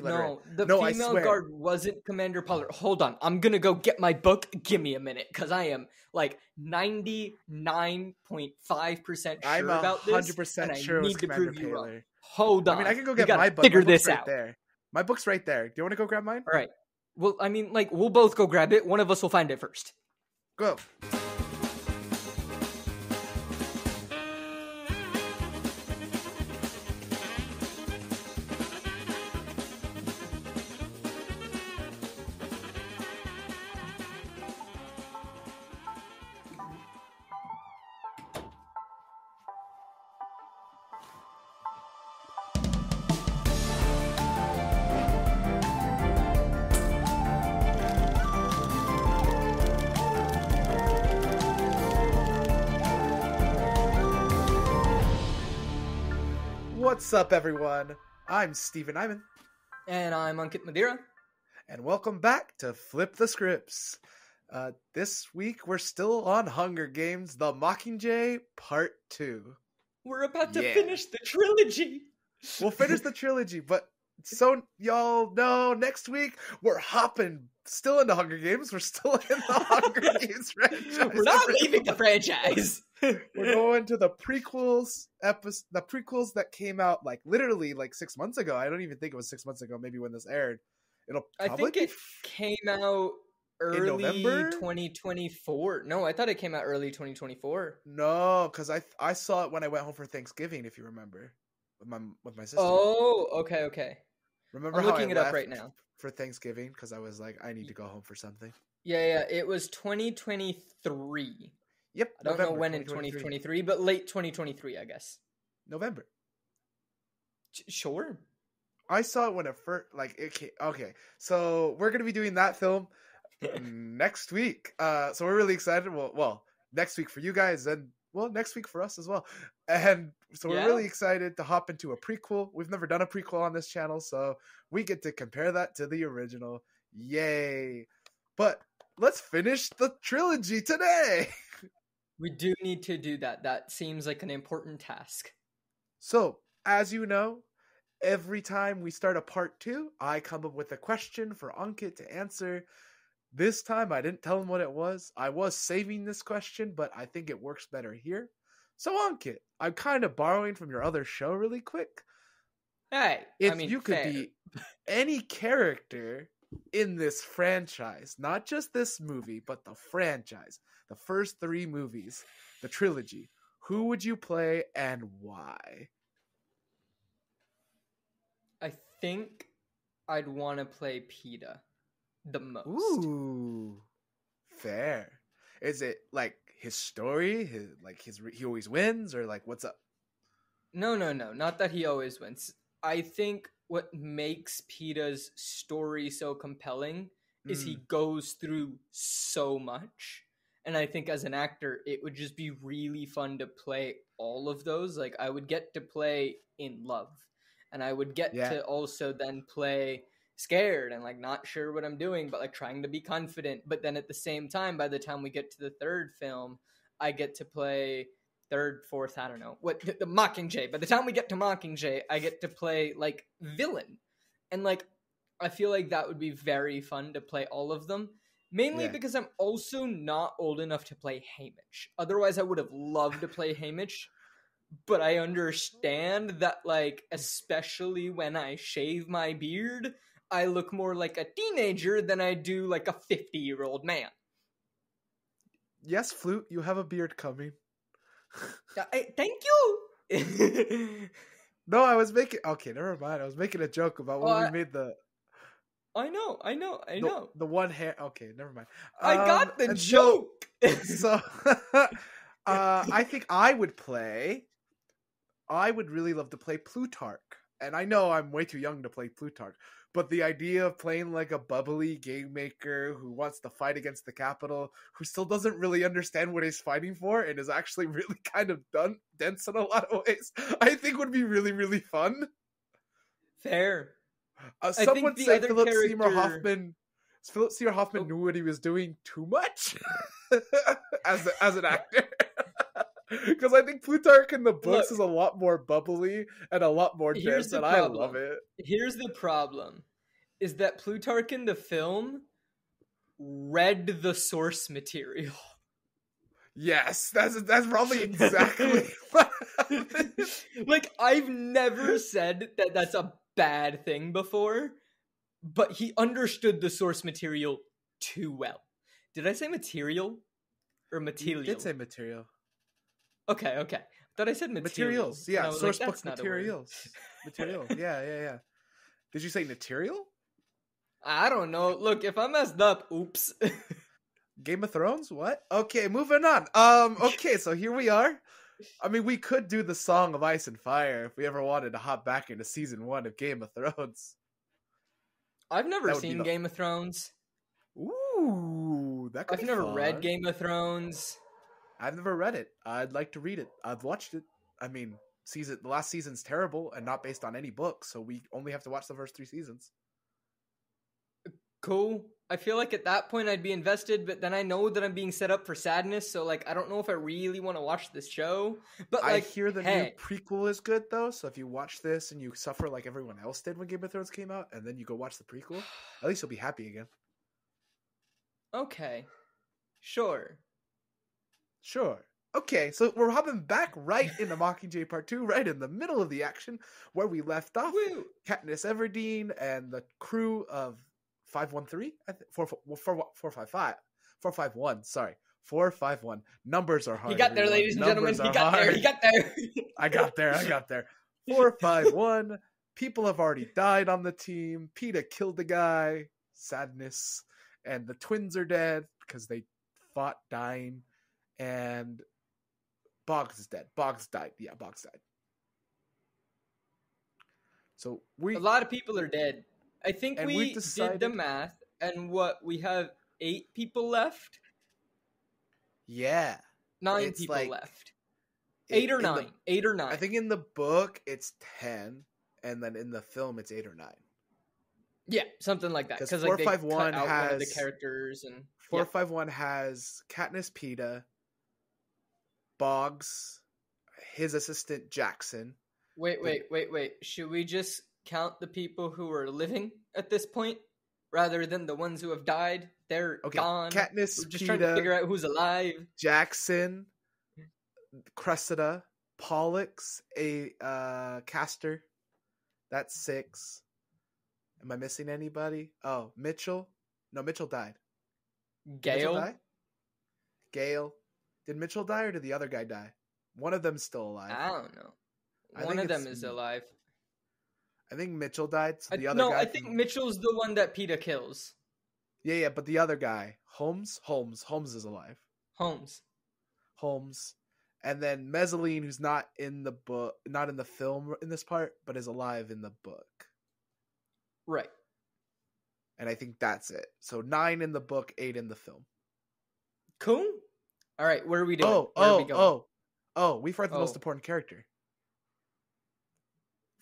let her in. No, the No, female guard wasn't Commander Pollard. Hold on, I'm gonna go get my book. Give me a minute, because I am like 99.5 percent sure I'm about this. hundred percent and I sure it was need to Commander prove you wrong. Hold on, I mean, I can go get my book. Figure my this right out. there. My book's right there. Do you want to go grab mine? All right. Well, I mean, like we'll both go grab it. One of us will find it first. Go. What's up, everyone? I'm Stephan Nieman, And I'm Ankit Madhira. and welcome back to Flip the Scripts. Uh, this week, we're still on Hunger Games: The Mockingjay Part Two. We're about to Yeah. finish the trilogy. We'll finish the trilogy, but so y'all know next week we're hopping still into Hunger Games. We're still in the Hunger Games franchise. We're not leaving the franchise. We're going to the prequels episode, the prequels that came out like literally like six months ago. I don't even think it was six months ago. Maybe when this aired, it'll. I think it came out early November? 2024. No, I thought it came out early 2024. No, because I I saw it when I went home for Thanksgiving. If you remember, with my with my sister. Oh, okay, okay. remember I'm how looking I it up right now. for Thanksgiving because I was like, I need to go home for something. Yeah, yeah, it was 2023. Yep, I don't know November when in 2023, but late 2023, I guess. November. Ch- Sure. I saw it when it first like it came. Okay, so we're gonna be doing that film next week. Uh, so we're really excited. Well, well, next week for you guys, and well, next week for us as well. And so we're Yeah. really excited to hop into a prequel. We've never done a prequel on this channel, so we get to compare that to the original. Yay! But let's finish the trilogy today. We do need to do that. That seems like an important task. So, as you know, every time we start a part two, I come up with a question for Ankit to answer. This time, I didn't tell him what it was. I was saving this question, but I think it works better here. So, Ankit, I'm kind of borrowing from your other show really quick. Hey, If I mean, you could fair. be any character in this franchise, not just this movie, but the franchise, the first three movies, the trilogy, who would you play and why? I think I'd want to play Peeta the most. Ooh, fair. Is it like his story? His like his he always wins, or like what's up? No, no, no. Not that he always wins. I think what makes Peeta's story so compelling is he Mm, goes through so much. And I think as an actor, it would just be really fun to play all of those. Like, I would get to play in love. And I would get Yeah. to also then play scared and like not sure what I'm doing, but like trying to be confident. But then at the same time, by the time we get to the third film, I get to play third, fourth, I don't know what the, the Mockingjay. By the time we get to Mockingjay, I get to play like villain, and like I feel like that would be very fun to play all of them. Mainly Yeah. because I'm also not old enough to play Haymitch. Otherwise, I would have loved to play Haymitch. But I understand that, like, especially when I shave my beard, I look more like a teenager than I do like a 50 year old man. yes, flute, you have a beard coming. Uh, thank you! No, I was making okay. Never mind. I was making a joke about when Oh, we I- made the I know, I know, I the, know. the one hair. Okay, never mind. I Um, got the and so- joke! so uh, I think I would play. I would really love to play Plutarch, and I know I'm way too young to play Plutarch, but the idea of playing like a bubbly game maker who wants to fight against the capital, who still doesn't really understand what he's fighting for, and is actually really kind of done dense in a lot of ways, I think would be really really fun. Fair. Uh, think some would the say other Philip Seymour Hoffman. Philip Seymour Hoffman Oh. knew what he was doing too much as a, as an actor. Because I think Plutarch in the books Look. is a lot more bubbly and a lot more dense, and I love it. Here's the problem: is that Plutarch in the film read the source material. Yes, that's that's probably exactly like I've never said that that's a bad thing before, but he understood the source material too well. Did I say material or You material? did say material. Okay, okay. Thought I said material. Materials, yeah, source like, book "That's not a word." materials. Material, yeah, yeah, yeah. Did you say material? I don't know. Look, if I messed up, oops. Game of Thrones? What? Okay, moving on. Um, okay, so here we are. I mean, we could do the Song of Ice and Fire if we ever wanted to hop back into season one of Game of Thrones. I've never That would be seen the- Game of Thrones. Ooh, that could I've never fun. read Game of Thrones. I've never read it. I'd like to read it. I've watched it. I mean, season the last season's terrible and not based on any book, so we only have to watch the first three seasons. Cool. I feel like at that point I'd be invested, but then I know that I'm being set up for sadness, so like I don't know if I really want to watch this show. But I like hear the hey, new prequel is good though, so if you watch this and you suffer like everyone else did when Game of Thrones came out, and then you go watch the prequel, at least you'll be happy again. Okay. Sure. Sure. Okay, so we're hopping back right into Mockingjay Part 2, right in the middle of the action where we left off. Woo. Katniss Everdeen and the crew of 513? I think 455. 451, sorry. 451. Numbers are hard. He got there, everyone. ladies and gentlemen. He got there. He got there. I got there. I got there. 451. People have already died on the team. Peeta killed the guy. Sadness. And the twins are dead because they fought dying. And Boggs is dead. Boggs died. Yeah, Boggs died. So we A lot of people are dead. I think we we've did the math, and what we have eight people left, yeah. nine It's people like- left, It- eight or in the- nine, eight or nine. I think in the book it's 10 and then in the film it's 8 or 9. yeah, something like that. Because like they cut 451 out one the characters, and 451 has Katniss Peeta, Boggs, his assistant Jackson. Wait, wait, wait, wait. Should we just count the people who are living at this point rather than the ones who have died? They're Okay, gone. Katniss We're just trying to figure out who's alive. Jackson, Cressida, Pollux, a uh, Castor. That's six. Am I missing anybody? Oh, Mitchell. No, Mitchell died. Mitchell Gale. die? Did Mitchell die or did the other guy die? One of them's still alive. I don't know. I One of them is alive. I think Mitchell died. So I- the other no, guy I think Mitchell's the one that Peter kills. Yeah, yeah, but the other guy, Holmes, Holmes, Holmes is alive. Holmes. Holmes, and then Mezzaline, who's not in the book, not in the film in this part, but is alive in the book. Right. And I think that's it. So nine in the book, eight in the film. Cool. All right, where are we doing? Oh, Where oh, we going? oh, oh! We forgot the most Oh. important character.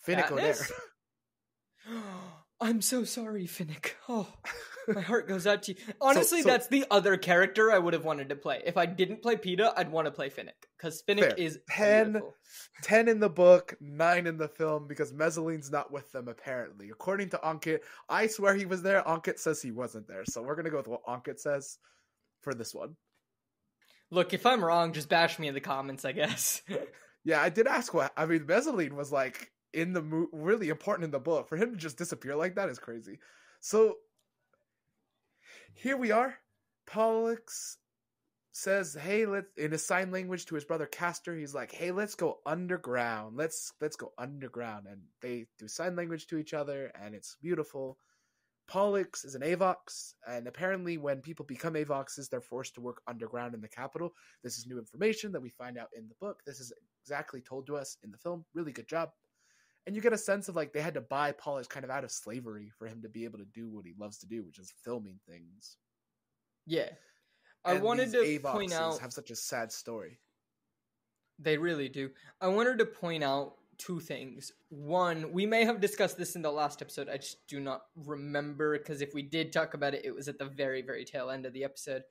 Finnick Odair. I'm so sorry, Finnick. Oh, my heart goes out to you. Honestly, so- that's the other character I would have wanted to play. If I didn't play Peeta, I'd want to play Finnick because Finnick Fair. is Ten- Ten in the book, nine in the film, because Mezzaline's not with them apparently. According to Ankit, I swear he was there. Ankit says he wasn't there, so we're gonna go with what Ankit says for this one. Look, if I'm wrong, just bash me in the comments. I guess. Yeah, I did ask what. I mean, Mezzaline was like in the mo- really important in the book. For him to just disappear like that is crazy. So here we are. Pollux says, "Hey, let's." in his sign language to his brother Castor. He's like, "Hey, let's go underground. Let's let's go underground." And they do sign language to each other, and it's beautiful. Pollux is an Avox, and apparently, when people become Avoxes, they're forced to work underground in the capital. This is new information that we find out in the book. This is exactly told to us in the film. Really good job. And you get a sense of like they had to buy Pollux kind of out of slavery for him to be able to do what he loves to do, which is filming things. yeah, I And wanted to point Avoxes out have such a sad story. They really do. I wanted to point out two things. One, we may have discussed this in the last episode. I just do not remember because if we did talk about it, it was at the very, very tail end of the episode.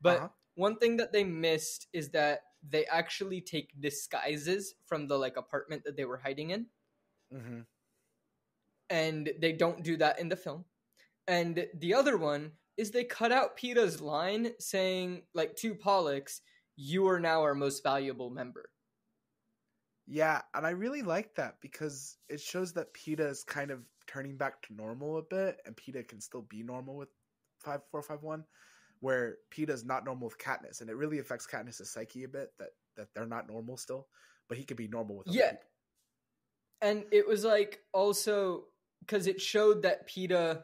But Uh-huh. one thing that they missed is that they actually take disguises from the like apartment that they were hiding in Mm-hmm. and they don't do that in the film. And the other one is they cut out Peeta's line saying, like, to Pollux, you are now our most valuable member. Yeah, and I really like that because it shows that Peeta is kind of turning back to normal a bit, and Peeta can still be normal with five four five one, where Peeta is not normal with Katniss, and it really affects Katniss's psyche a bit that that they're not normal still, but he could be normal with Yeah. people. And it was like also because it showed that Peeta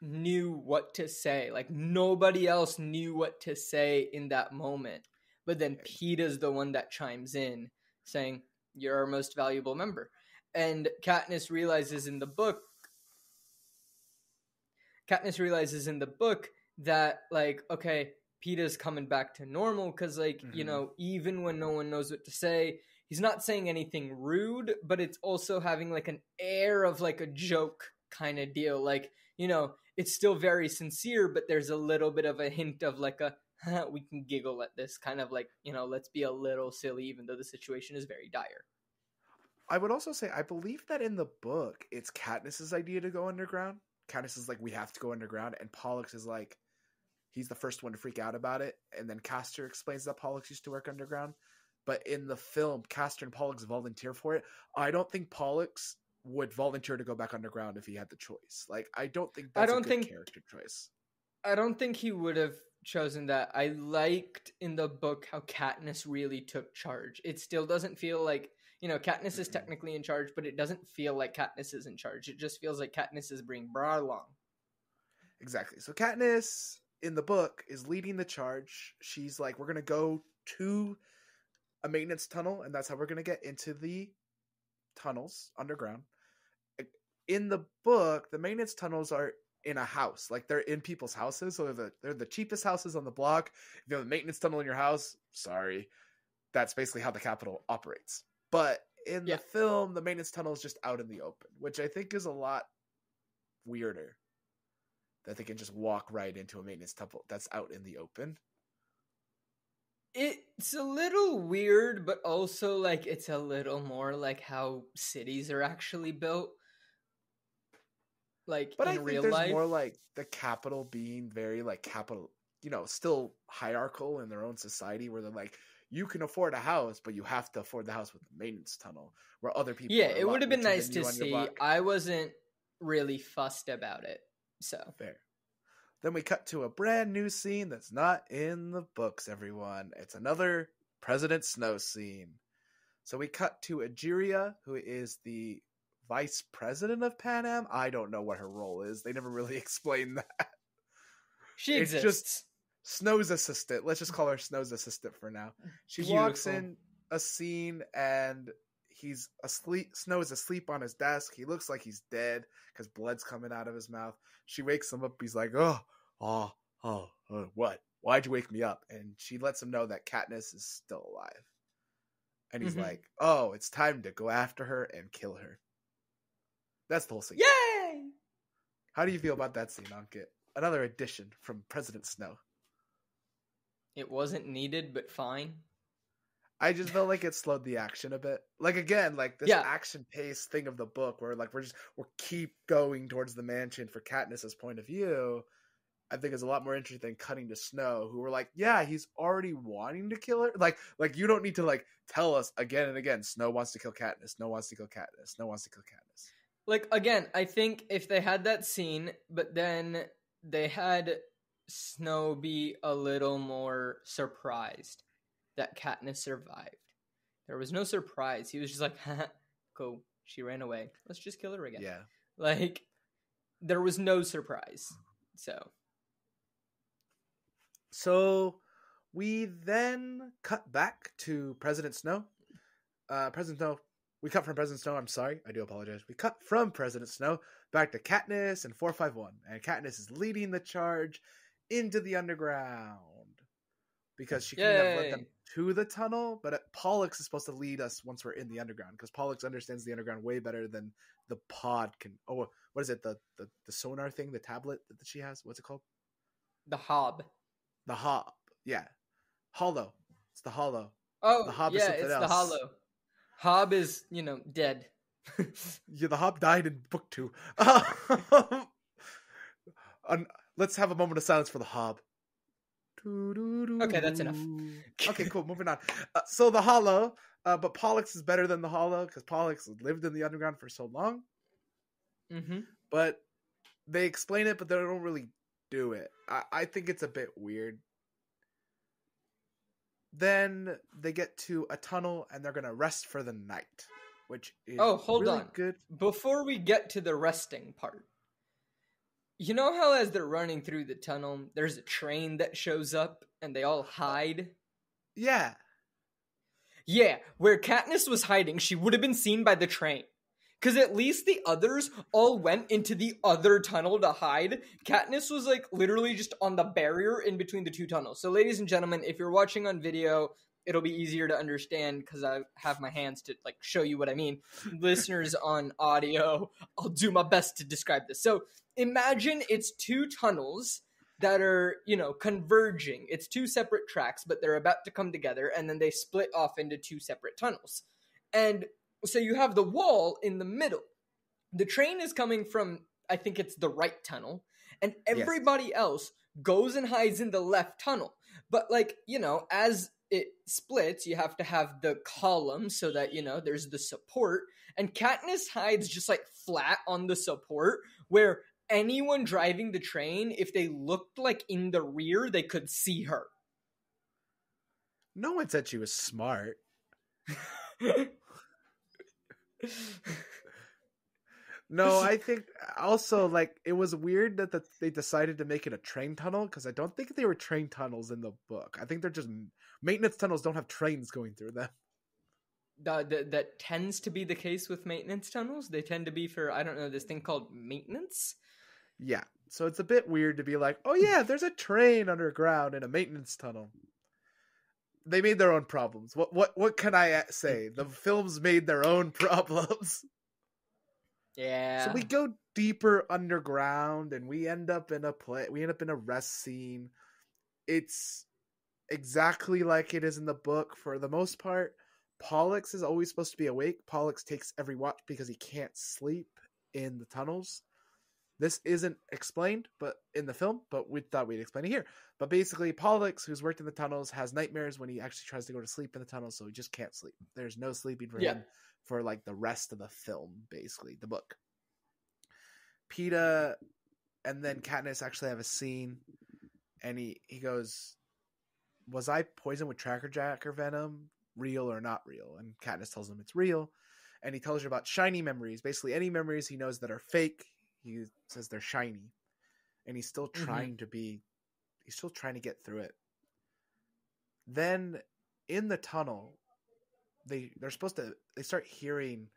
knew what to say. Like, nobody else knew what to say in that moment. But then Peeta's the one that chimes in saying, You're our most valuable member. And Katniss realizes in the book Katniss realizes in the book that like okay, Peeta's coming back to normal because like you Mhm. know even when no one knows what to say, he's not saying anything rude, but it's also having like an air of like a joke kind of deal. Like you know it's still very sincere, but there's a little bit of a hint of like a we can giggle at this kind of like you know let's be a little silly even though the situation is very dire. I would also say I believe that in the book it's Katniss's idea to go underground. Katniss is like, we have to go underground, and Pollux is like, he's the first one to freak out about it, and then Castor explains that Pollux used to work underground. But in the film, Castor and Pollux volunteer for it. I don't think Pollux would volunteer to go back underground if he had the choice. Like, I don't think I don't a good think- character choice. I don't think he would have chosen that. I liked in the book how Katniss really took charge. It still doesn't feel like you know Katniss is Mhm. technically in charge, but it doesn't feel like Katniss is in charge. It just feels like Katniss is bringing Bra along. Exactly. So Katniss in the book is leading the charge. She's like, we're gonna go to a maintenance tunnel, and that's how we're gonna get into the tunnels underground. In the book, the maintenance tunnels are in a house, like they're in people's houses. So they're the, they're the cheapest houses on the block. If you have a maintenance tunnel in your house, sorry, that's basically how the capital operates. But in Yeah. the film, the maintenance tunnel is just out in the open, which I think is a lot weirder that they can just walk right into a maintenance tunnel that's out in the open. It's a little weird, but also like it's a little more like how cities are actually built. Like But in I think real there's life. more like the capital being very like capital, you know, still hierarchical in their own society where they're like, you can afford a house, but you have to afford the house with the maintenance tunnel. Where other people, yeah, it would have been nice to you on your see. I wasn't really fussed about it. So Fair. Then we cut to a brand new scene that's not in the books, everyone. It's another President Snow scene. So we cut to Egeria, who is the vice president of Panem. I don't know what her role is. They never really explain that. she It's exists. just- Snow's assistant. Let's just call her Snow's assistant for now. She walks in a scene and he's asleep. Snow is asleep on his desk. He looks like he's dead because blood's coming out of his mouth. She wakes him up. He's like, oh, oh, oh, oh, what? Why'd you wake me up? And she lets him know that Katniss is still alive. And he's Mhm. like, oh, it's time to go after her and kill her. That's the whole scene. Yay! How do you feel about that scene, Ankit? Another addition from President Snow. It wasn't needed, but fine. I just felt like it slowed the action a bit. Like again, like this Yeah. action pace thing of the book where like we're just we're keep going towards the mansion for Katniss's point of view. I think is a lot more interesting than cutting to Snow, who were like, yeah, he's already wanting to kill her. Like, like you don't need to like tell us again and again. Snow wants to kill Katniss. Snow wants to kill Katniss. Snow wants to kill Katniss. Like again, I think if they had that scene, but then they had Snow be a little more surprised that Katniss survived. There was no surprise. He was just like, "Cool, she ran away. Let's just kill her again." Yeah. Like there was no surprise. So So we then cut back to President Snow. Uh, President Snow. We cut from President Snow. I'm sorry. I do apologize. We cut from President Snow back to Katniss and 451. And Katniss is leading the charge into the underground. Because she couldn't have led them Yay. to the tunnel, but uh, Pollux is supposed to lead us once we're in the underground. Because Pollux understands the underground way better than the pod can. Oh, what is it? The, the, the sonar thing? The tablet that she has? What's it called? the Hob. The Hob. Yeah. Holo. It's the Holo. Oh, The Hob is yeah, something it's the. Holo. Hob is, you know, dead. Yeah, the Hob died in book two. Un- let's have a moment of silence for the Hob. Okay, that's enough. okay, cool. Moving on. Uh, so the Holo, uh, but Pollux is better than the Holo because Pollux lived in the underground for so long. mm-hmm. But they explain it, but they don't really do it. I, I think it's a bit weird. Then they get to a tunnel and they're gonna rest for the night, which is Oh, hold really on. good. Before we get to the resting part, you know how as they're running through the tunnel, there's a train that shows up and they all hide? Yeah, Yeah, where Katniss was hiding, she would have been seen by the train. Because at least the others all went into the other tunnel to hide. Katniss was like literally just on the barrier in between the two tunnels. So, ladies and gentlemen, if you're watching on video, it'll be easier to understand because I have my hands to like show you what I mean. Listeners on audio, I'll do my best to describe this. So, imagine it's two tunnels that are, you know, converging. It's two separate tracks, but they're about to come together and then they split off into two separate tunnels. And so you have the wall in the middle. The train is coming from, I think it's the right tunnel, and everybody else goes and hides in the left tunnel. But, like, you know, as it splits, you have to have the column so that, you know, there's the support. And Katniss hides just like flat on the support where anyone driving the train, if they looked like in the rear, they could see her. no one said she was smart. No, I think also like it was weird that the, they decided to make it a train tunnel because I don't think they were train tunnels in the book. I think they're just maintenance tunnels. Don't have trains going through them. Uh, that that tends to be the case with maintenance tunnels. They tend to be for I don't know this thing called maintenance. Yeah, so it's a bit weird to be like, oh yeah, there's a train underground in a maintenance tunnel. They made their own problems. What what what can I say? The films made their own problems. Yeah. So we go deeper underground and we end up in a play we end up in a rest scene. It's exactly like it is in the book for the most part. Pollux is always supposed to be awake. Pollux takes every watch because he can't sleep in the tunnels. This isn't explained but in the film, but we thought we'd explain it here. But basically Pollux, who's worked in the tunnels, has nightmares when he actually tries to go to sleep in the tunnels, so he just can't sleep. There's no sleeping for Yeah. him for like the rest of the film, basically, the book. Peeta and then Katniss actually have a scene, and he he goes, "Was I poisoned with Tracker Jacker venom? Real or not real?" And Katniss tells him it's real, and he tells her about shiny memories. Basically, any memories he knows that are fake, he says they're shiny, and he's still Mhm. trying to be, he's still trying to get through it. Then in the tunnel, they they're supposed to they start hearing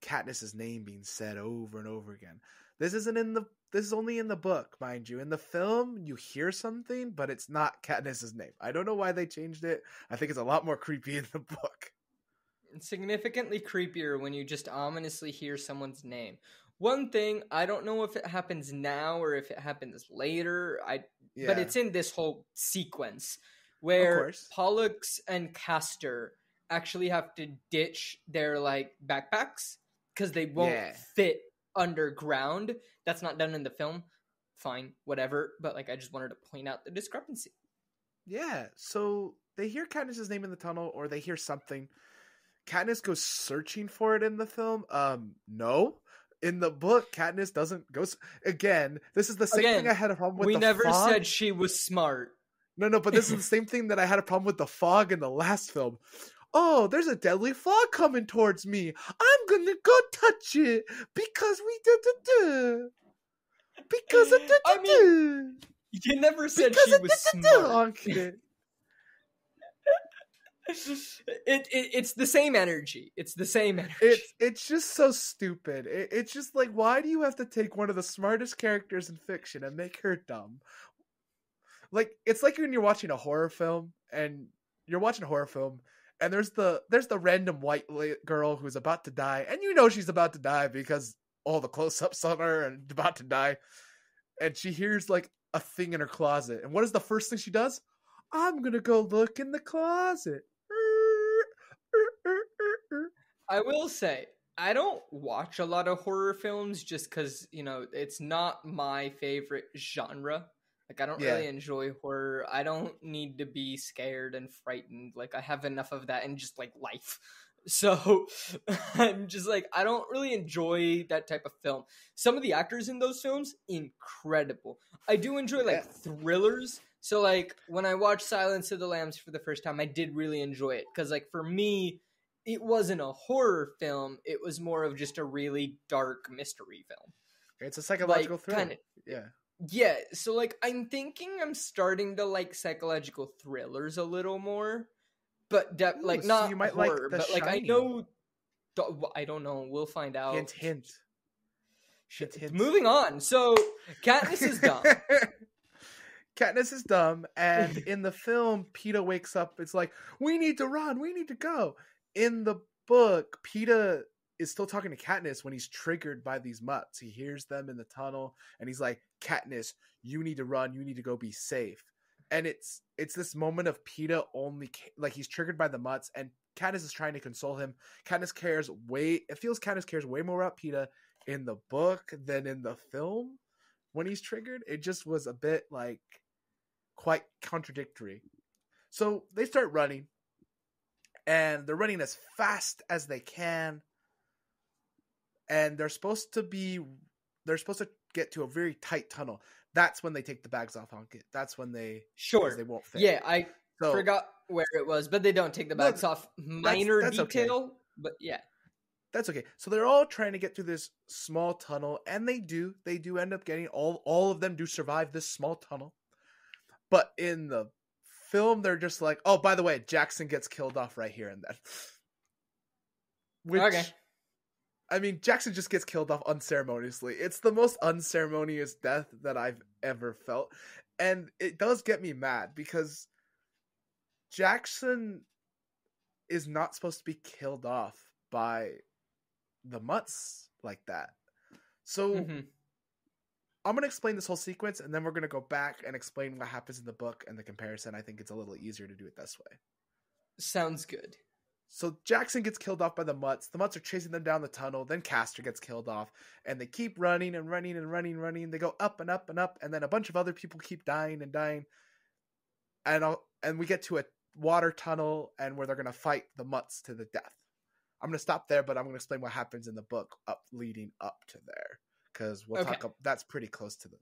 Katniss's name being said over and over again. This isn't in the this is only in the book, mind you. In the film, you hear something, but it's not Katniss's name. I don't know why they changed it. I think it's a lot more creepy in the book. It's significantly creepier when you just ominously hear someone's name. One thing, I don't know if it happens now or if it happens later. I Yeah. but it's in this whole sequence where. Pollux and Castor actually have to ditch their like backpacks because they won't Yeah. fit underground. That's not done in the film. Fine, whatever. But like, I just wanted to point out the discrepancy. Yeah, so they hear Katniss's name in the tunnel, or they hear something. Katniss goes searching for it in the film. Um, no. In the book, Katniss doesn't go. Again, this is the same Again, thing I had a problem with. we never fog. said she was smart. No, no, but this is the same thing that I had a problem with the fog in the last film. Oh, there's a deadly fog coming towards me. I'm gonna go touch it because we da da. Because of da I mean. You never said Because she was smart. It, it it's the same energy. It's the same energy. It's it's just so stupid. It, it's just like why do you have to take one of the smartest characters in fiction and make her dumb? Like it's like when you're watching a horror film and you're watching a horror film and there's the there's the random white la- girl who's about to die and you know she's about to die because all the close-ups on her and about to die and she hears like a thing in her closet and what is the first thing she does i'm gonna go look in the closet I will say I don't watch a lot of horror films just because you know it's not my favorite genre. Like I don't Yeah. really enjoy horror. I don't need to be scared and frightened. Like I have enough of that in just like life. So I'm just like I don't really enjoy that type of film. Some of the actors in those films incredible. I do enjoy like Yeah. thrillers. So like when I watched Silence of the Lambs for the first time, I did really enjoy it cuz like for me it wasn't a horror film, it was more of just a really dark mystery film. It's a psychological like, thriller. kinda- Yeah. Yeah, so like I'm thinking I'm starting to like psychological thrillers a little more, but de- Ooh, like so not you might like horror, The but like I know, I don't know. We'll find out. Hint, hint. Hint, hint. Moving on. So Katniss is dumb. Katniss is dumb, and in the film, Peeta wakes up. It's like, we need to run, we need to go. In the book, Peeta is still talking to Katniss when he's triggered by these mutts. He hears them in the tunnel, and he's like, Katniss, you need to run, you need to go be safe. And it's it's this moment of Peeta only like he's triggered by the mutts, and Katniss is trying to console him. Katniss cares way. It feels Katniss cares way more about Peeta in the book than in the film when he's triggered. It just was a bit like quite contradictory. So they start running, and they're running as fast as they can, and they're supposed to be they're supposed to get to a very tight tunnel. That's when they take the bags off Ankit. That's when they Sure. they won't fit. Yeah, I so forgot where it was, but they don't take the No, off. Minor that's okay. detail, but yeah. that's okay. So they're all trying to get through this small tunnel, and they do. They do end up getting all. All of them do survive this small tunnel, but in the film, they're just like, "Oh, by the way, Jackson gets killed off right here and then." Which, Okay. I mean, Jackson just gets killed off unceremoniously. It's the most unceremonious death that I've ever felt, and it does get me mad because Jackson is not supposed to be killed off by the mutts like that. So Mhm. I'm gonna explain this whole sequence, and then we're gonna go back and explain what happens in the book and the comparison. I think it's a little easier to do it this way. Sounds good. So Jackson gets killed off by the mutts. The mutts are chasing them down the tunnel. Then Castor gets killed off, and they keep running and running and running and running. They go up and up and up, and then a bunch of other people keep dying and dying. And I'll, and we get to a water tunnel, and where they're gonna fight the mutts to the death. I'm gonna stop there, but I'm gonna explain what happens in the book up leading up to there, because we'll Okay. talk. Up, that's pretty close to them.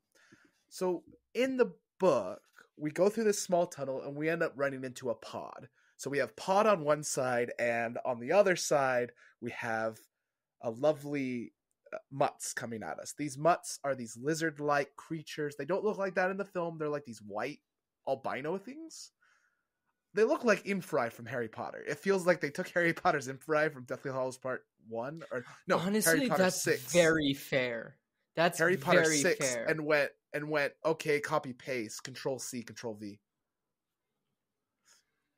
So in the book, we go through this small tunnel, and we end up running into a pod. So we have Pod on one side, and on the other side, we have a lovely uh, mutts coming at us. These mutts are these lizard like creatures. They don't look like that in the film. They're like these white albino things. They look like Inferi from Harry Potter. It feels like they took Harry Potter's Inferi from Deathly Hallows Part 1 or no, Honestly, Harry Potter that's 6. very fair. That's Harry Potter 6 fair. and went and went okay, copy paste, control C, control V.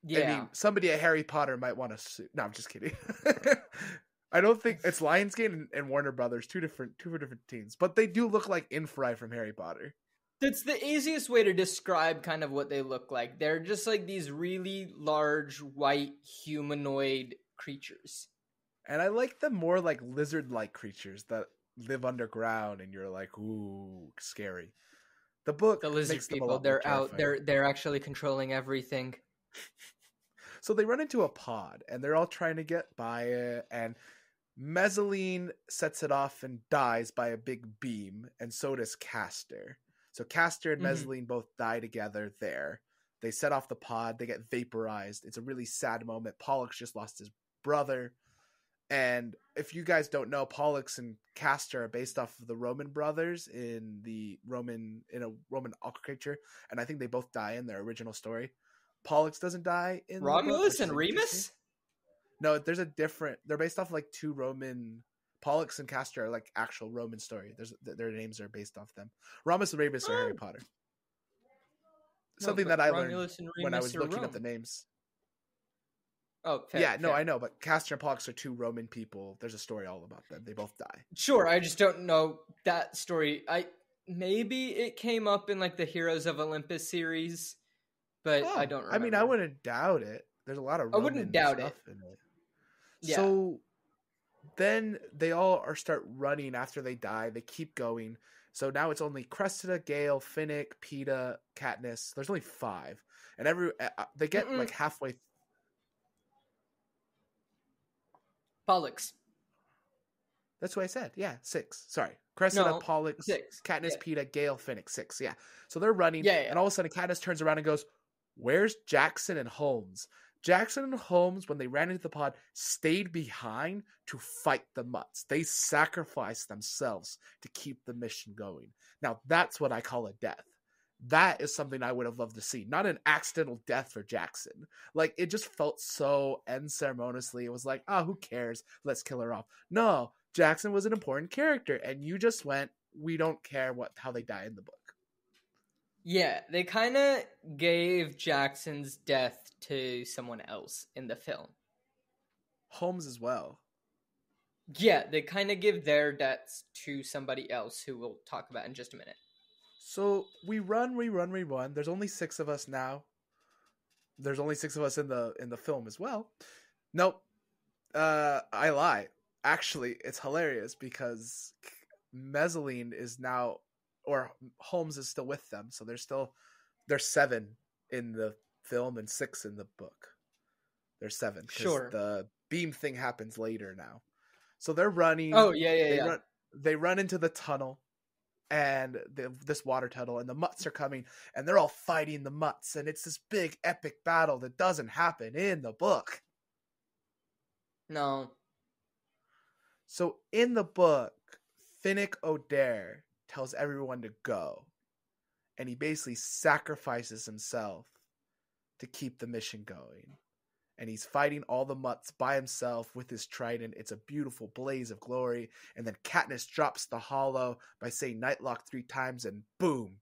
yeah. I mean, somebody at Harry Potter might want to sue. No, I'm just kidding. I don't think it's Lionsgate and, and Warner Brothers, two different two different teams, but they do look like Inferi from Harry Potter. That's the easiest way to describe kind of what they look like. They're just like these really large white humanoid creatures. And I like the more like lizard-like creatures that live underground, and you're like, ooh, scary. The book, The lizard makes them a people, they're out terrifying. they're they're actually controlling everything. So they run into a pod and they're all trying to get by it. And Mezzaline sets it off and dies by a big beam, and so does Castor. So Castor and Mhm. Both die together there. They set off the pod, they get vaporized. It's a really sad moment. Pollux just lost his brother. And if you guys don't know, Pollux and Castor are based off of the Roman brothers in the Roman in a Roman architecture, and I think they both die in their original story. Pollux doesn't die in book, Romulus and. Remus? No, there's a different. They're based off like two Roman. Pollux and Castor are like actual Roman story. There's their names are based off them. Romulus and Remus are Harry Oh. Potter. Something but that I learned Romulus and when I was looking up the names. Oh, fair, yeah, no. I know, but Castor and Pollux are two Roman people. There's a story all about them. They both die. Sure, I just don't know that story. I maybe it came up in like the Heroes of Olympus series, but I Oh, don't remember. I mean, I wouldn't doubt it. There's a lot of I wouldn't doubt stuff in it. Yeah. So then they all are start running after they die. They keep going. So now it's only Cressida, Gale, Finnick, Peeta, Katniss. There's only five, and every uh, uh, they get Mm-mm. like halfway. Pollux. That's what I said. Yeah, six. Sorry, Cressida, No, Pollux, Six. Katniss, Yeah. Peeta, Gale, Finnick. Six. Yeah. So they're running. Yeah, yeah. And all of a sudden, Katniss turns around and goes, "Where's Jackson and Holmes?" Jackson and Holmes, when they ran into the pod, stayed behind to fight the Mutts. They sacrificed themselves to keep the mission going. Now, that's what I call a death. That is something I would have loved to see. Not an accidental death for Jackson. Like, it just felt so unceremoniously. It was like, oh, who cares? Let's kill her off. No, Jackson was an important character, and you just went, we don't care what how they die in the book. Yeah, they kind of gave Jackson's death to someone else in the film. Holmes as well. Yeah, they kind of give their deaths to somebody else who we'll talk about in just a minute. So we run, we run, we run. There's only six of us now. There's only six of us in the in the film as well. Nope. Uh, I lie. Actually, it's hilarious because Mezzaline is now, or Holmes is still with them. So there's still there's seven in the film and six in the book. There's seven. Sure. The beam thing happens later now. So they're running Oh, yeah, yeah, they yeah. run they run into the tunnel and the, this water tunnel and the mutts are coming and they're all fighting the mutts and it's this big epic battle that doesn't happen in the book No. so in the book finnick Odair tells everyone to go and he basically sacrifices himself to keep the mission going and he's fighting all the mutts by himself with his trident. It's a beautiful blaze of glory. And then Katniss drops the holo by saying Nightlock three times, and boom,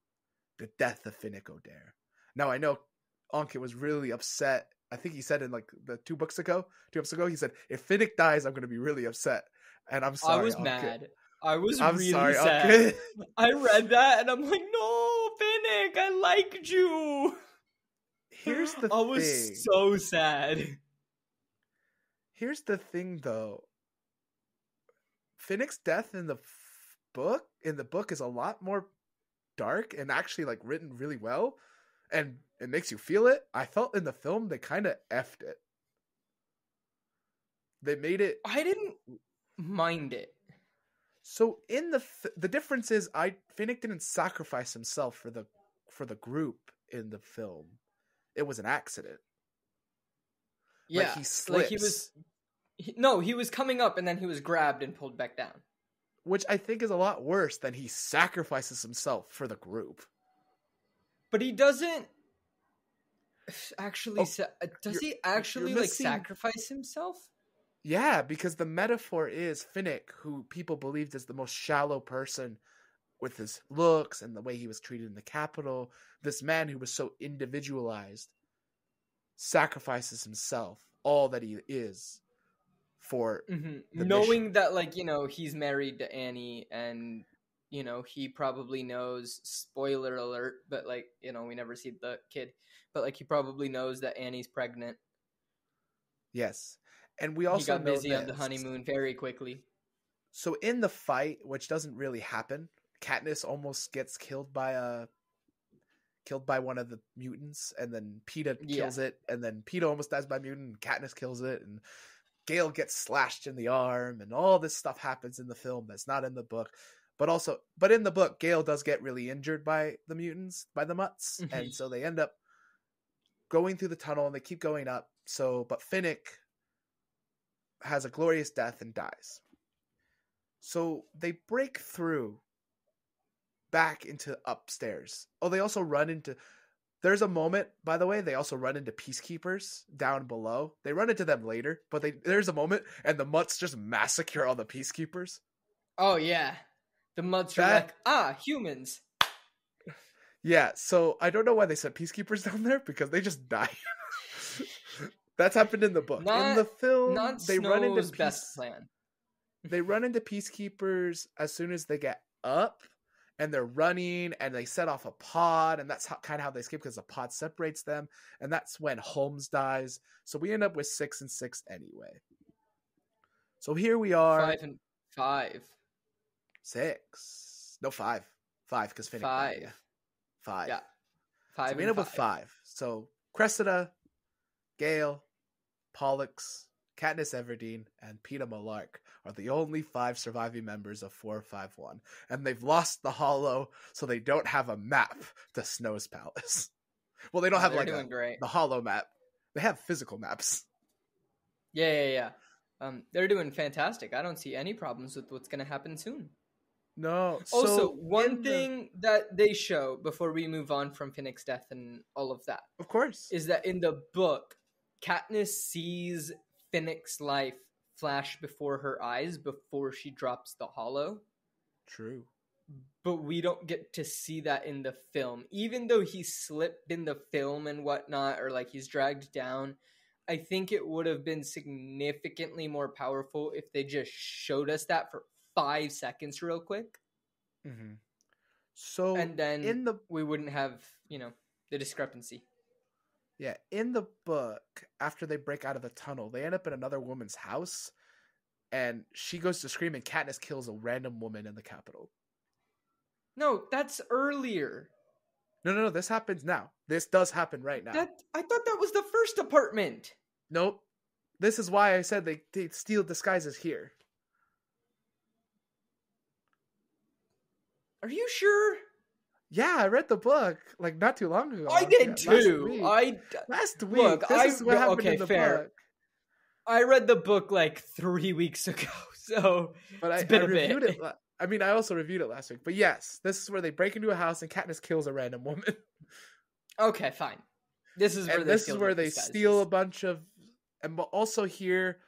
the death of Finnick Odair. Now I know Ankit was really upset. I think he said in like the two books ago, two episodes ago, he said, "If Finnick dies, I'm going to be really upset." And I'm sorry. I was Ankit. mad. I was I'm really sorry, sad. I read that and I'm like, no, Finnick, I liked you. Here's the I was thing. so sad. Here's the thing, though. Finnick's death in the f- book in the book is a lot more dark and actually like written really well, and it makes you feel it. I felt in the film they kind of effed it. They made it I didn't mind it. so in the f- the difference is I Finnick didn't sacrifice himself for the for the group in the film. It was an accident. Yeah, Like he like he slips. was. he- no, he was coming up and then he was grabbed and pulled back down. which I think is a lot worse than he sacrifices himself for the group. But he doesn't actually. Oh, sa- uh, does he actually like sacrifice himself? Yeah, because the metaphor is Finnick, who people believed is the most shallow person with his looks and the way he was treated in the capital. This man who was so individualized sacrifices himself, all that he is, for hmm the Knowing that, like you know, he's married to Annie, and you know he probably knows. Spoiler alert! But like you know, we never see the kid, but like he probably knows that Annie's pregnant. yes. And we he also got know busy on the honeymoon very quickly. So in the fight, which doesn't really happen, Katniss almost gets killed by a killed by one of the mutants, and then Peeta Yeah. kills it, and then Peeta almost dies by mutant, and Katniss kills it, and Gale gets slashed in the arm, and all this stuff happens in the film that's not in the book. But also, but in the book, Gale does get really injured by the mutants, by the mutts, Mhm. and so they end up going through the tunnel, and they keep going up. So, but Finnick has a glorious death and dies. So they break through back into upstairs. Oh, they also run into. There's a moment, by the way, they also run into peacekeepers down below. They run into them later, but they there's a moment and the mutts just massacre all the peacekeepers. Oh yeah, the Mutts are like ah humans. Yeah, so I don't know why they said peacekeepers down there because they just die. That's happened in the book. in the film, Not they run into Snow's best peace- plan. they run into peacekeepers as soon as they get up and they're running and they set off a pod and that's how, kind of how they escape because the pod separates them and that's when holmes dies so we end up with six and six anyway So here we are. Five and five. Six. No, five. Five, because Finnick. Five. died, yeah. Five. Yeah. So we end up five. with five. So Cressida, Gale, Pollux, Katniss Everdeen, and Peeta Mellark are the only five surviving members of 451. And they've lost the Holo, so they don't have a map to Snow's Palace. Well, they don't Oh, have like a, great. the Holo map. They have physical maps. Yeah, yeah, yeah. Um, they're doing fantastic. I don't see any problems with what's going to happen soon. No. also, so one the- thing that they show before we move on from Finnick's death and all of that of course. is that in the book, Katniss sees Finnick's life flash before her eyes before she drops the holo. True. But we don't get to see that in the film. Even though he slipped in the film and whatnot, or like he's dragged down, I think it would have been significantly more powerful if they just showed us that for five seconds, real quick. hmm So and then in the we wouldn't have, you know, the discrepancy. Yeah, in the book, after they break out of the tunnel, they end up in another woman's house, and she goes to scream, and Katniss kills a random woman in the Capitol. No, that's earlier. No, no, no, this happens now. This does happen right now. That I thought that was the first apartment. Nope. This is why I said they, they steal disguises here. Are you sure? Yeah, I read the book like not too long ago. I Yeah, did last too. week. I last week. Look, this I- is what yeah, happened okay, in the fair. book. I read the book like three weeks ago, so But I, It's been I a bit. it. I mean, I also reviewed it last week. But yes, this is where they break into a house and Katniss kills a random woman. okay, fine. This is where and they this is steal where they disguises. steal a bunch of and but also here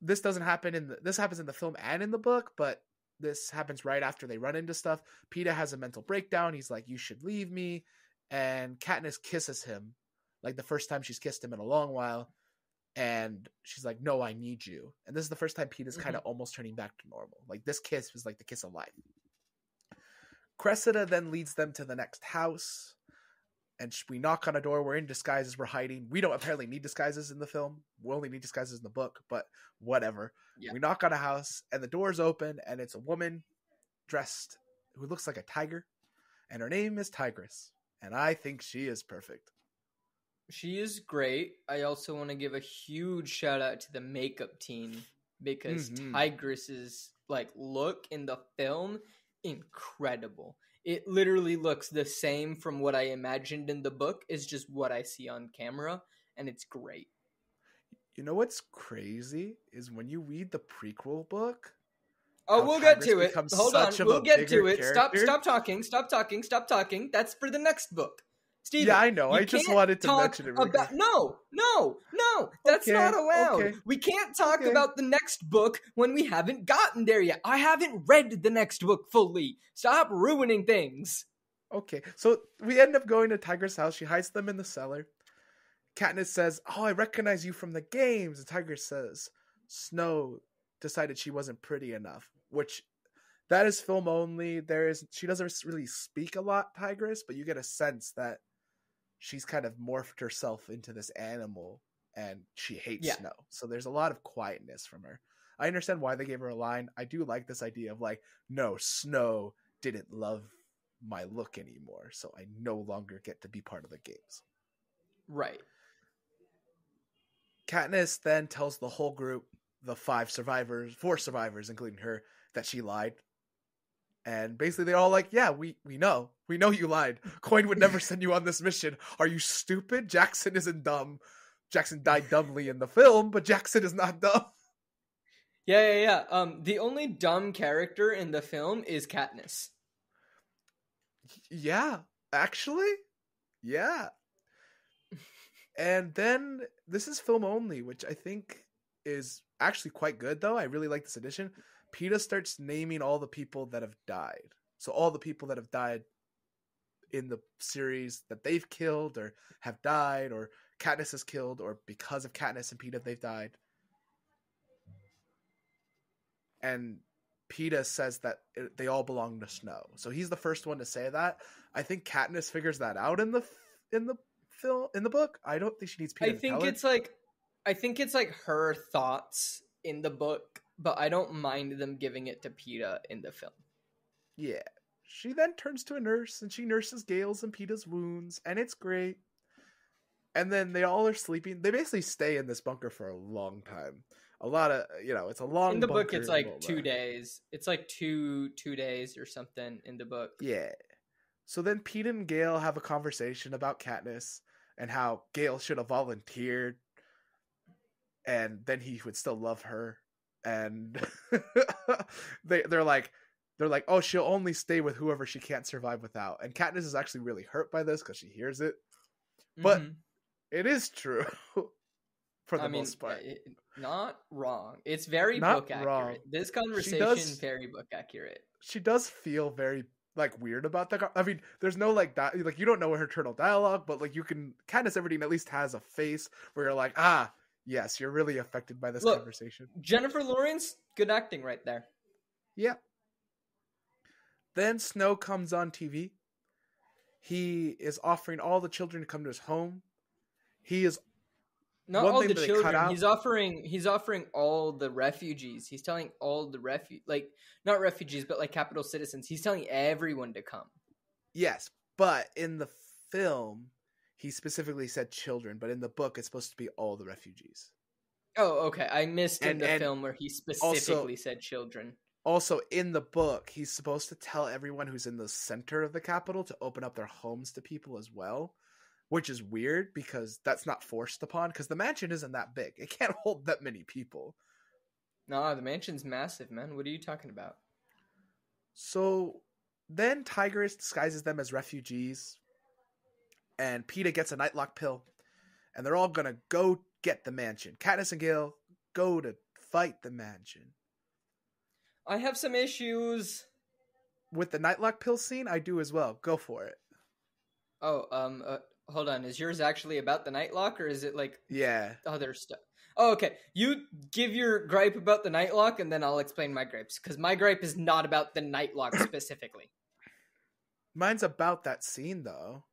this doesn't happen in the this happens in the film and in the book but this happens right after they run into stuff. Peeta has a mental breakdown. He's like you should leave me. And Katniss kisses him like the first time she's kissed him in a long while. And she's like no I need you. And this is the first time Peeta's kind of mm-hmm. almost turning back to normal. Like this kiss was like the kiss of life. Cressida then leads them to the next house and we knock on a door. We're in disguises. We're hiding. We don't apparently need disguises in the film. We only need disguises in the book, but whatever. Yeah. We knock on a house, and the door's open, and it's a woman dressed who looks like a tiger, and her name is Tigris, and I think she is perfect. She is great. I also want to give a huge shout out to the makeup team because Mhm. Tigris's like look in the film incredible. It literally looks the same from what I imagined in the book is just what I see on camera and it's great. You know what's crazy is when you read the prequel book. Oh, we'll get to it. Hold on. We'll get to it. Stop stop talking. Stop talking. Stop talking. That's for the next book. Stephan, yeah, I know. I just wanted to mention it. Really about quick. no no no that's Okay, not allowed okay, we can't talk okay. about the next book when we haven't gotten there yet i haven't read the next book fully stop ruining things Okay, so we end up going to Tiger's house. She hides them in the cellar. Katniss says, "Oh, I recognize you from the games." And Tiger says, "Snow decided she wasn't pretty enough," which that is film only. There is she doesn't really speak a lot, Tigris, but you get a sense that she's kind of morphed herself into this animal, and she hates Yeah. Snow. So there's a lot of quietness from her. I understand why they gave her a line. I do like this idea of like, no, Snow didn't love my look anymore, so I no longer get to be part of the games. right Katniss then tells the whole group, the five survivors, four survivors, including her, that she lied. And basically, they're all like, "Yeah, we we know, we know you lied. Coin would never send you on this mission. Are you stupid? Jackson isn't dumb. Jackson died dumbly in the film, but Jackson is not dumb." yeah yeah yeah um the only dumb character in the film is katniss Yeah, actually, yeah. and then this is film only, which I think is actually quite good. Though I really like this edition. Peeta starts naming all the people that have died. So all the people that have died in the series that they've killed or have died, or Katniss has killed, or because of Katniss and Peeta they've died. And Peeta says that it, they all belong to Snow. So he's the first one to say that. I think Katniss figures that out in the in the film in the book. I don't think she needs Peeta i to think it's like i think it's like her thoughts in the book, but I don't mind them giving it to Peeta in the film. Yeah. She then turns to a nurse and she nurses Gale's and Peeta's wounds, and it's great. And then they all are sleeping. They basically stay in this bunker for a long time. A lot of you know, it's a long. In the book, it's like two days. It's like two two days or something in the book. Yeah. So then Pete and Gale have a conversation about Katniss and how Gale should have volunteered, and then he would still love her. And they they're like they're like, oh, she'll only stay with whoever she can't survive without. And Katniss is actually really hurt by this because she hears it. But Mhm. It is true for the I mean, most part. it- not wrong. It's very Not book accurate. wrong. This conversation does- very book accurate. she does feel very like weird about that. I mean, there's no like that like you don't know her internal dialogue, but like you can Katniss Everdeen at least has a face where you're like, ah, yes, you're really affected by this Look. conversation. Jennifer Lawrence, good acting right there. Yeah. Then Snow comes on TV. He is offering all the children to come to his home. He is Not all the that they cut children. He's offering. He's offering all the refugees. He's telling all the refu like not refugees, but like capital citizens. He's telling everyone to come. yes, but in the film, he specifically said children, but in the book, it's supposed to be all the refugees. Oh, okay. I missed in the film where he specifically said children. Also, in the book, he's supposed to tell everyone who's in the center of the capital to open up their homes to people as well, which is weird because that's not forced upon because the mansion isn't that big. It can't hold that many people. Nah, the mansion's massive, man. What are you talking about? So then Tigris disguises them as refugees, and Peeta gets a nightlock pill, and they're all gonna go get the mansion. Katniss and Gale go to fight the mansion. I have some issues. With the nightlock pill scene, I do as well. Go for it. Oh, um, uh, hold on. Is yours actually about the nightlock, or is it like Yeah. other stuff? Oh, okay. You give your gripe about the nightlock, and then I'll explain my gripes. Because my gripe is not about the nightlock specifically. Mine's about that scene though.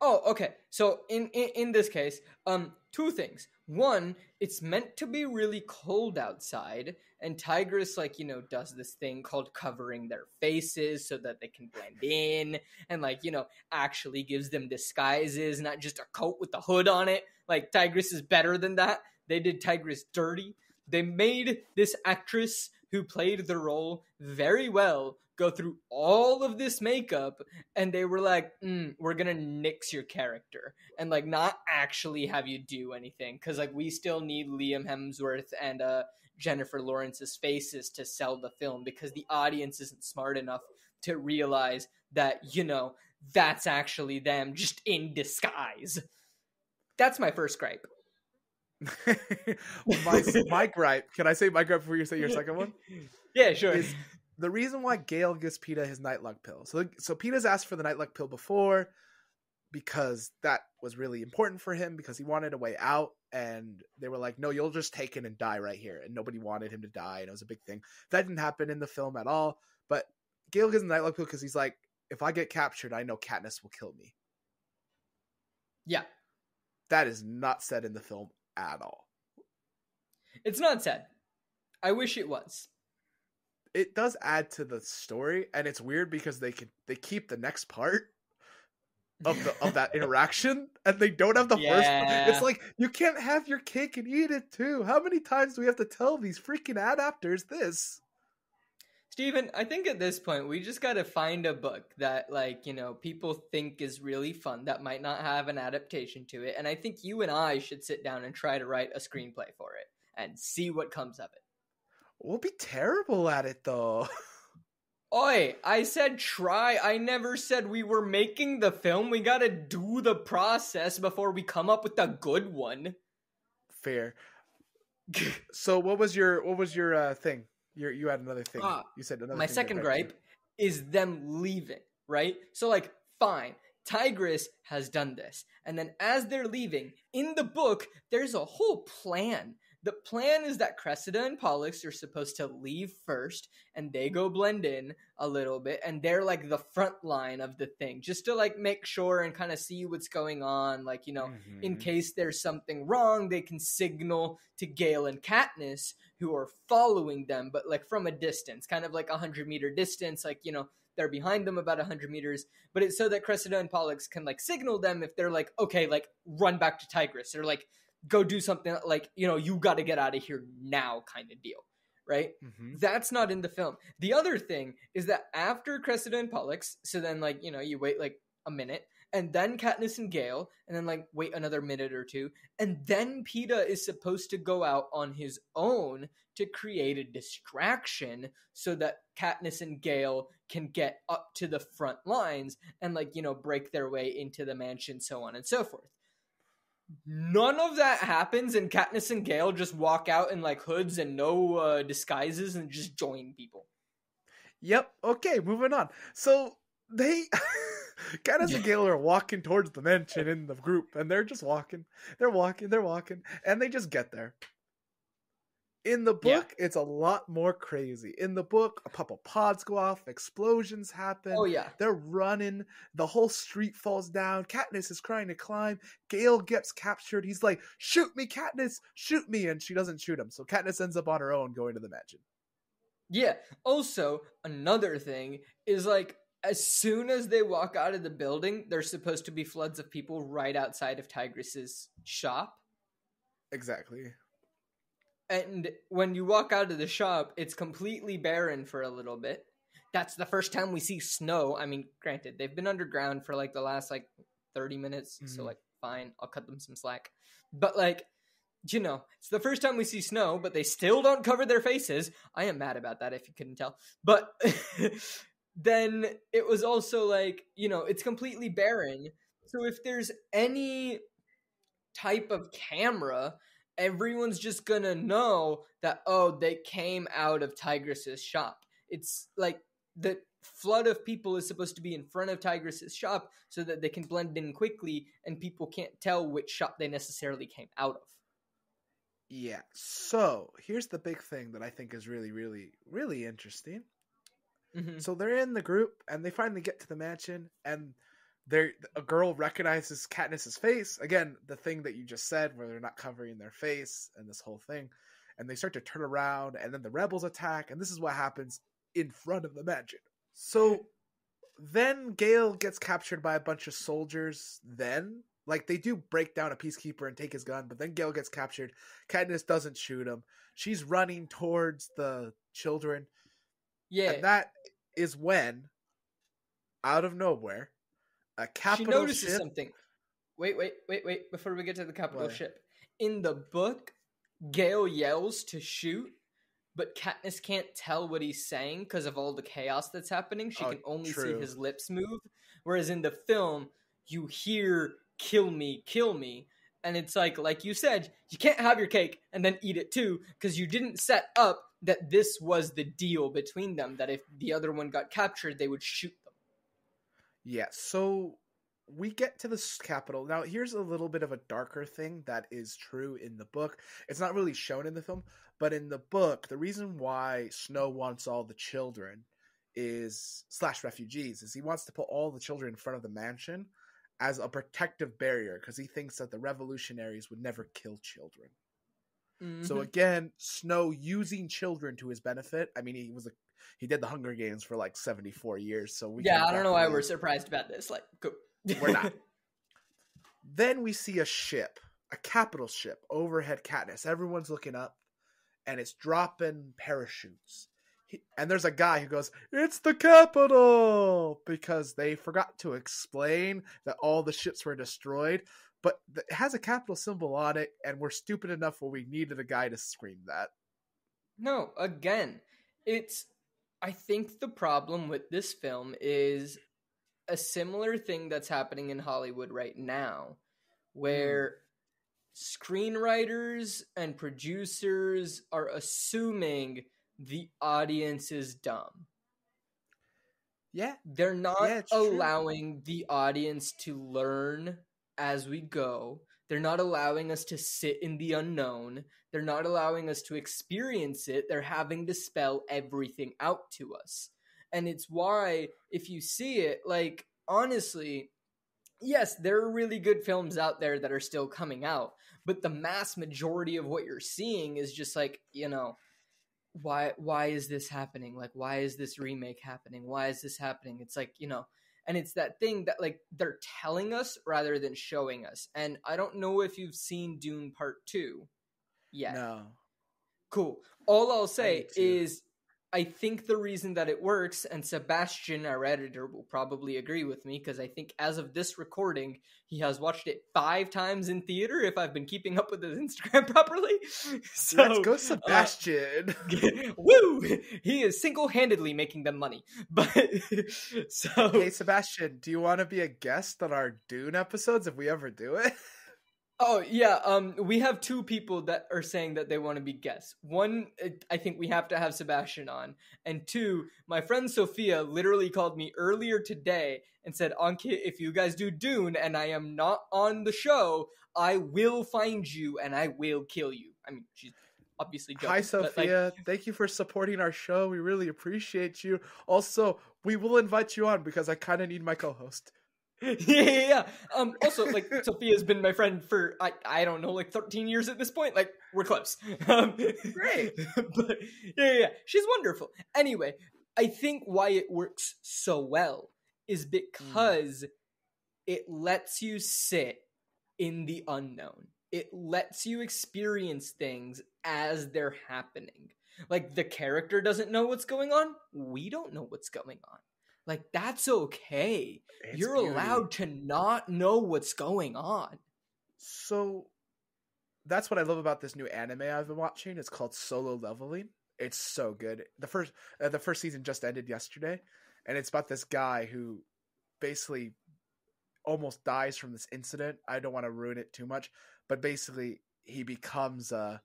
Oh, okay. So in, in in this case, um, two things. One, it's meant to be really cold outside, and Tigris, like you know, does this thing called covering their faces so that they can blend in, and like you know, actually gives them disguises, not just a coat with a hood on it. Like Tigris is better than that. They did Tigris dirty. They made this actress who played the role very well go through all of this makeup and they were like mm, we're gonna nix your character and like not actually have you do anything because like we still need liam hemsworth and uh jennifer lawrence's faces to sell the film because the audience isn't smart enough to realize that you know that's actually them just in disguise that's my first gripe my my gripe. Can I say my gripe before you say your second one? yeah sure Is the reason why Gale gives Peeta his nightlock pill. So so Peeta's asked for the nightlock pill before because that was really important for him because he wanted a way out. And they were like no you'll just take it and die right here. And nobody wanted him to die. And it was a big thing. That didn't happen in the film at all. But Gale gives him the nightlock pill because he's like if I get captured I know Katniss will kill me. Yeah. That is not said in the film at all. It's not said. I wish it was it does add to the story and it's weird because they can they keep the next part of the of that interaction and they don't have the first Yeah. it's like you can't have your cake and eat it too how many times do we have to tell these freaking adapters this Stephan, I think at this point we just got to find a book that like, you know, people think is really fun that might not have an adaptation to it. And I think you and I should sit down and try to write a screenplay for it and see what comes of it. We'll be terrible at it though Oi, I said try. I never said we were making the film. We got to do the process before we come up with a good one. fair so what was your what was your uh thing your you had another thing Ah, you said another my second gripe is them leaving, right? So like fine, Tigris has done this. And then as they're leaving, in the book, there's a whole plan the plan is that Cressida and Pollux are supposed to leave first and they go blend in a little bit and they're like the front line of the thing just to like make sure and kind of see what's going on like you know mm-hmm. in case there's something wrong they can signal to Gale and Katniss who are following them but like from a distance kind of like a 100 meter distance like you know they're behind them about a 100 meters but it's so that Cressida and Pollux can like signal them if they're like okay like run back to Tigris or like go do something like you know you got to get out of here now kind of deal right mm-hmm. that's not in the film the other thing is that after cressida and pollux so then like you know you wait like a minute and then Katniss and Gale, and then like wait another minute or two, and then Peeta is supposed to go out on his own to create a distraction so that Katniss and Gale can get up to the front lines and like you know break their way into the mansion, so on and so forth. None of that happens, and Katniss and Gale just walk out in like hoods and no uh, disguises and just join people. Yep. Okay, moving on. So they, Katniss and Gale are walking towards the mansion in the group, and they're just walking. They're walking. They're walking, and they just get there. In the book, yeah. it's a lot more crazy. In the book, a couple pods go off, explosions happen. Oh yeah, they're running. The whole street falls down. Katniss is trying to climb. Gale gets captured. He's like, "Shoot me, Katniss! Shoot me!" And she doesn't shoot him. So Katniss ends up on her own, going to the mansion. Yeah. Also, another thing is like as soon as they walk out of the building, there's supposed to be floods of people right outside of Tigris's shop. Exactly and when you walk out of the shop, it's completely barren for a little bit. That's the first time we see snow. I mean, granted, they've been underground for like the last like 30 minutes, mm-hmm. so like fine, I'll cut them some slack. But like, you know, it's the first time we see snow, but they still don't cover their faces. I am mad about that if you couldn't tell. But then it was also like, you know, it's completely barren. So if there's any type of camera everyone's just gonna know that oh they came out of tigris's shop. It's like the flood of people is supposed to be in front of tigris's shop so that they can blend in quickly and people can't tell which shop they necessarily came out of. Yeah. So here's the big thing that I think is really, really, really interesting. Mm-hmm. So they're in the group and they finally get to the mansion and there a girl recognizes Katniss's face again. The thing that you just said, where they're not covering their face, and this whole thing, and they start to turn around, and then the rebels attack, and this is what happens in front of the mansion. So then Gale gets captured by a bunch of soldiers. Then, like they do break down a peacekeeper and take his gun, but then Gale gets captured. Katniss doesn't shoot him. She's running towards the children. Yeah, and that is when, out of nowhere, a capital she notices ship. something. Wait, wait, wait, wait! Before we get to the capital what? ship, in the book, Gale yells to shoot, but Katniss can't tell what he's saying because of all the chaos that's happening. She oh, can only true. see his lips move. Whereas in the film, you hear "kill me, kill me," and it's like, like you said, you can't have your cake and then eat it too because you didn't set up that this was the deal between them. That if the other one got captured, they would shoot yeah, so we get to this capital. Now, here's a little bit of a darker thing that is true in the book. It's not really shown in the film, but in the book, the reason why Snow wants all the children is slash refugees is he wants to put all the children in front of the mansion as a protective barrier because he thinks that the revolutionaries would never kill children. Mm-hmm. So again, Snow using children to his benefit. I mean, he was a he did the Hunger Games for like 74 years. So we yeah, I don't know why we're surprised about this. Like, go. we're not. then we see a ship, a capital ship, overhead Katniss. Everyone's looking up, and it's dropping parachutes. He, and there's a guy who goes, "It's the capital," because they forgot to explain that all the ships were destroyed. But it has a capital symbol on it, and we're stupid enough where we needed a guy to scream that. No, again, it's I think the problem with this film is a similar thing that's happening in Hollywood right now, where mm. screenwriters and producers are assuming the audience is dumb. Yeah. They're not yeah, allowing true. the audience to learn as we go. They're not allowing us to sit in the unknown. They're not allowing us to experience it. They're having to spell everything out to us. And it's why, if you see it, like, honestly, yes, there are really good films out there that are still coming out, but the mass majority of what you're seeing is just like, you know, why why is this happening? Like why is this remake happening? Why is this happening? It's like, you know, and it's that thing that like they're telling us rather than showing us. And I don't know if you've seen Dune Part 2 yet. No. Cool. All I'll say is I think the reason that it works, and Sebastien, our editor, will probably agree with me because I think as of this recording, he has watched it five times in theater. If I've been keeping up with his Instagram properly, so Let's go, uh, Sebastien. woo! He is single-handedly making them money. But so hey, Sebastien, do you want to be a guest on our Dune episodes if we ever do it? Oh yeah, um, we have two people that are saying that they want to be guests. One, uh, I think we have to have Sebastien on, and two, my friend Sophia literally called me earlier today and said, "Ankit, if you guys do Dune and I am not on the show, I will find you and I will kill you." I mean, she's obviously joking. Hi, but, like, Sophia. Thank you for supporting our show. We really appreciate you. Also, we will invite you on because I kind of need my co-host. yeah, yeah, yeah. Um, also, like Sophia's been my friend for I, I don't know, like thirteen years at this point. Like we're close. Um, Great. but yeah, yeah, yeah, she's wonderful. Anyway, I think why it works so well is because it lets you sit in the unknown. It lets you experience things as they're happening. Like the character doesn't know what's going on. We don't know what's going on. Like that's okay. It's You're beauty. allowed to not know what's going on. So that's what I love about this new anime I've been watching. It's called Solo Leveling. It's so good. The first uh, the first season just ended yesterday, and it's about this guy who basically almost dies from this incident. I don't want to ruin it too much, but basically he becomes uh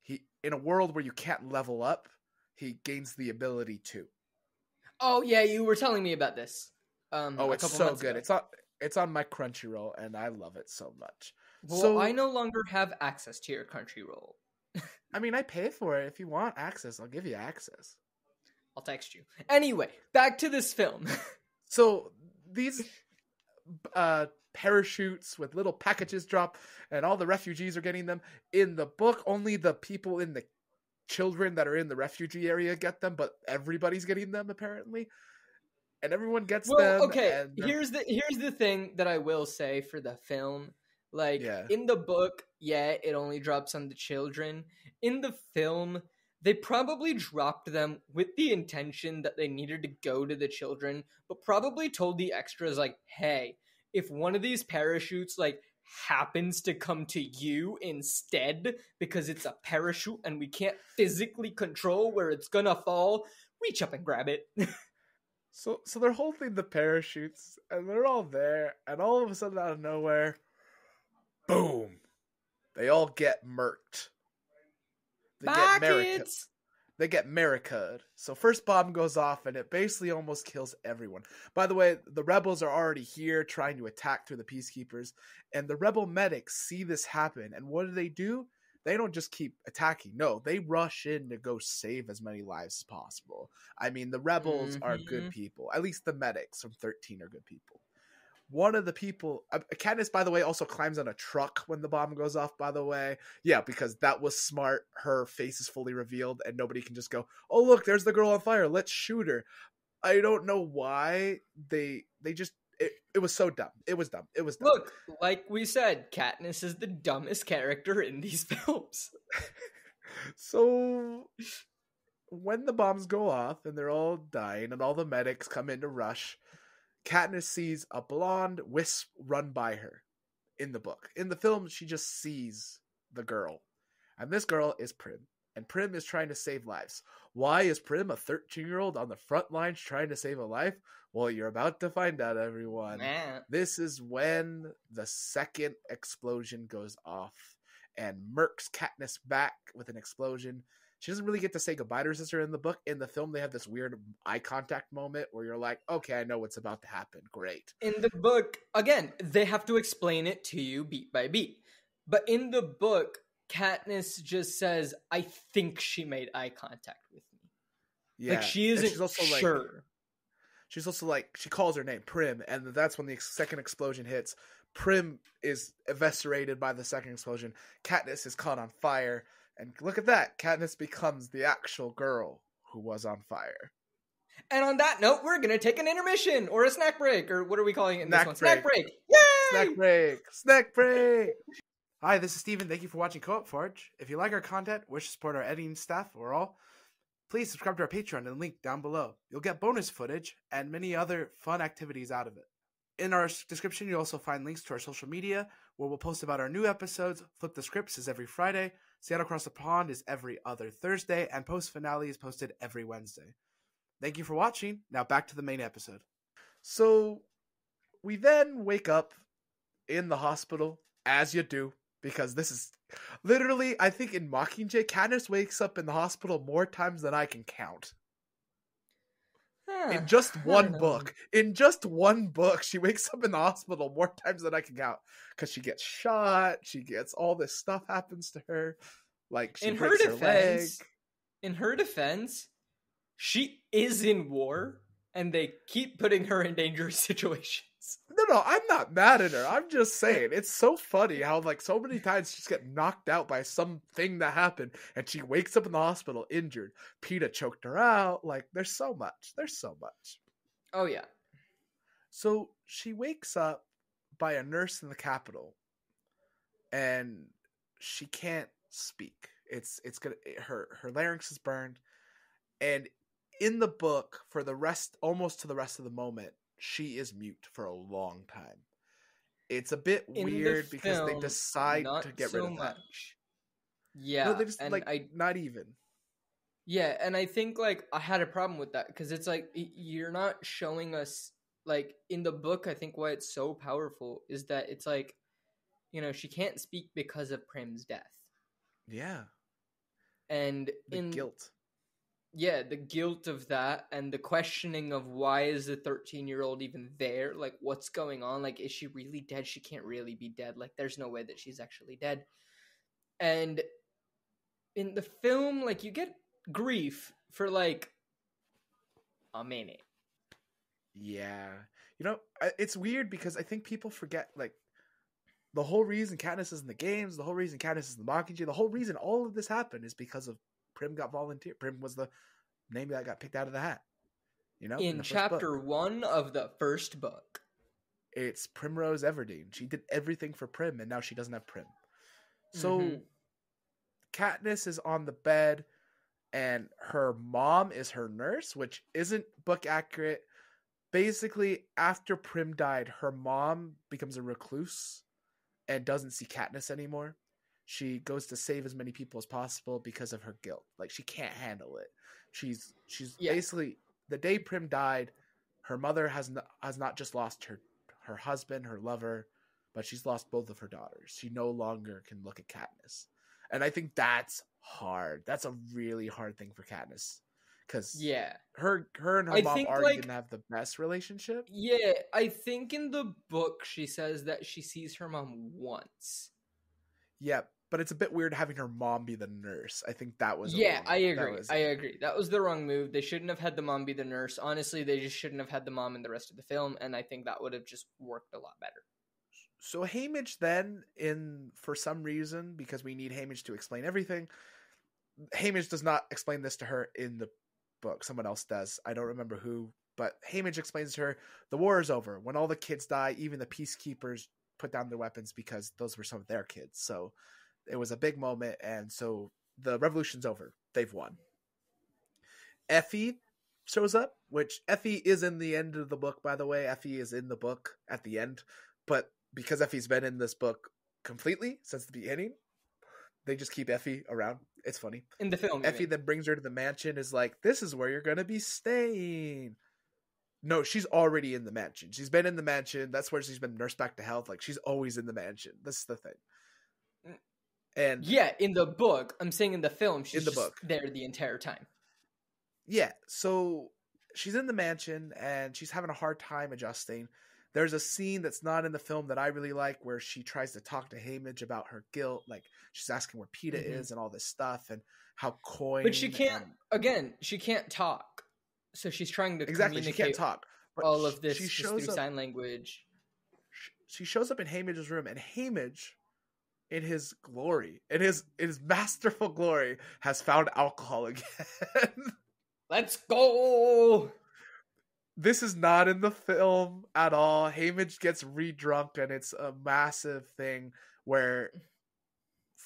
he in a world where you can't level up, he gains the ability to. Oh yeah, you were telling me about this. Um, Oh, it's so good. ago. It's on it's on my Crunchyroll and I love it so much. Well, so I no longer have access to your Crunchyroll. I mean, I pay for it. If you want access, I'll give you access. I'll text you. Anyway, back to this film. So these uh, parachutes with little packages drop, and all the refugees are getting them. In the book, only the people in the children that are in the refugee area get them, but everybody's getting them apparently, and everyone gets them. okay. Here's the here's the thing that I will say for the film. Like Yeah. in the book, yeah, it only drops on the children. In the film, they probably dropped them with the intention that they needed to go to the children, but probably told the extras like, "Hey, if one of these parachutes like happens to come to you instead because it's a parachute and we can't physically control where it's gonna fall, reach up and grab it." So so they're holding the parachutes and they're all there, and all of a sudden out of nowhere, boom! They all get murked. They get. Buckets! They get America. So first bomb goes off and it basically almost kills everyone. By the way, the rebels are already here trying to attack through the peacekeepers, and the rebel medics see this happen, and what do they do? They don't just keep attacking. No, they rush in to go save as many lives as possible. I mean, the rebels are good Mhm. people. At least the medics from 13 are good people. One of the people, uh, Katniss, by the way, also climbs on a truck when the bomb goes off. By the way, yeah, because that was smart. Her face is fully revealed, and nobody can just go, "Oh, look, there's the girl on fire. Let's shoot her." I don't know why they they just it, it was so dumb. It was dumb. It was dumb. Look, like we said, Katniss is the dumbest character in these films. So when the bombs go off and they're all dying and all the medics come in to rush, Katniss sees a blonde wisp run by her in the book. In the film, she just sees the girl. And this girl is Prim. And Prim is trying to save lives. Why is Prim, a 13 year old, on the front lines trying to save a life? Well, you're about to find out, everyone. Man. This is when the second explosion goes off and murks Katniss back with an explosion. She doesn't really get to say goodbye to her sister in the book. In the film, they have this weird eye contact moment where you're like, okay, I know what's about to happen. Great. In the book, again, they have to explain it to you beat by beat. But in the book, Katniss just says, "I think she made eye contact with me." Yeah, Like she isn't she's also like sure. she's also like she calls her name Prim, and that's when the second explosion hits. Prim is eviscerated by the second explosion. Katniss is caught on fire, and look at that, Katniss becomes the actual girl who was on fire. And on that note, we're gonna take an intermission or a snack break, or what are we calling it? In Snack this one? Snack break. break. Yay! Snack break, snack break. Hi, this is Stephan. Thank you for watching Co-op Forge. If you like our content, wish to support our editing staff or all, please subscribe to our Patreon and link down below. You'll get bonus footage and many other fun activities out of it. In our description, you'll also find links to our social media where we'll post about our new episodes. Flip the Scripts is every Friday, Seattle Across the Pond is every other Thursday, and Post Finale is posted every Wednesday. Thank you for watching. Now back to the main episode. So we then wake up in the hospital, as you do, because this is literally, I think in Mockingjay, Katniss wakes up in the hospital more times than I can count. In just one book. In just one book, she wakes up in the hospital more times than I can count. Because she gets shot, she gets all this stuff happens to her. Like she in her breaks her, leg. defense, in her defense, she is in war, and they keep putting her in dangerous situations. No, no, I'm not mad at her. I'm just saying it's so funny how like so many times she's get knocked out by something that happened, and she wakes up in the hospital injured. Peeta choked her out. Like there's so much. There's so much. Oh yeah, So she wakes up by a nurse in the Capitol, and she can't speak. It's it's gonna her her larynx is burned, and in the book for the rest almost to the rest of the moment she is mute for a long time. It's a bit In the weird because they decide to get so rid of that. Yeah, no, they just and like I not even. Yeah, and I think like I had a problem with that because it's like you're not showing us like in the book. I think why it's so powerful is that it's like, you know, she can't speak because of Prim's death, Yeah, and the in guilt. Yeah, the guilt of that and the questioning of why is the 13 year old even there? Like, what's going on? Like, is she really dead? She can't really be dead. Like, there's no way that she's actually dead. And in the film, like, you get grief for like a minute. Yeah, you know, it's weird because I think people forget like the whole reason Katniss is in the games, the whole reason Katniss is in the Mockingjay, the whole reason all of this happened is because of Prim got volunteered. Prim was the name that got picked out of the hat. You know, in book. chapter one of the first book. it's Primrose Everdeen. She did everything for Prim, and now she doesn't have Prim. So Mhm. Katniss is on the bed, and her mom is her nurse, which isn't book accurate. Basically, after Prim died, her mom becomes a recluse and doesn't see Katniss anymore. She goes to save as many people as possible because of her guilt. Like she can't handle it. She's she's Yeah. basically the day Prim died, her mother has not, has not just lost her her husband, her lover, but she's lost both of her daughters. She no longer can look at Katniss. And I think that's hard. That's a really hard thing for Katniss cuz Yeah. her her and her I mom already like- didn't have the best relationship. Yeah, I think in the book she says that she sees her mom once. Yeah, but it's a bit weird having her mom be the nurse. I think that was Yeah, I agree. was- I agree. That was the wrong move. They shouldn't have had the mom be the nurse. Honestly, they just shouldn't have had the mom in the rest of the film, and I think that would have just worked a lot better. So Haymitch then, in for some reason, because we need Haymitch to explain everything, Haymitch does not explain this to her in the book. Someone else does. I don't remember who, but Haymitch explains to her the war is over. When all the kids die, even the peacekeepers put down their weapons because those were some of their kids. So it was a big moment, and so the revolution's over. They've won. Effie shows up, which Effie is in the end of the book, by the way. Effie is in the book at the end, but because Effie's been in this book completely since the beginning, they just keep Effie around. It's funny. In the film, Effie then brings her to the mansion, is like, This is where you're gonna be staying. No, she's already in the mansion. She's been in the mansion. That's where she's been nursed back to health. Like she's always in the mansion. This is the thing. Mm. And Yeah, in the book. I'm saying in the film, she's In the just book. there the entire time. yeah, so she's in the mansion and she's having a hard time adjusting. There's a scene that's not in the film that I really like where she tries to talk to Haymitch about her guilt. Like she's asking where Peeta Mhm. is and all this stuff and how coy. But she can't. and- Again, she can't talk, so she's trying to exactly. She communicate can't talk. All of this She shows through up. sign language. She shows up in Haymitch's room, and Haymitch, in his glory, in his in his masterful glory, has found alcohol again. Let's go. this is not in the film at all. Haymitch gets re-drunk, and it's a massive thing where,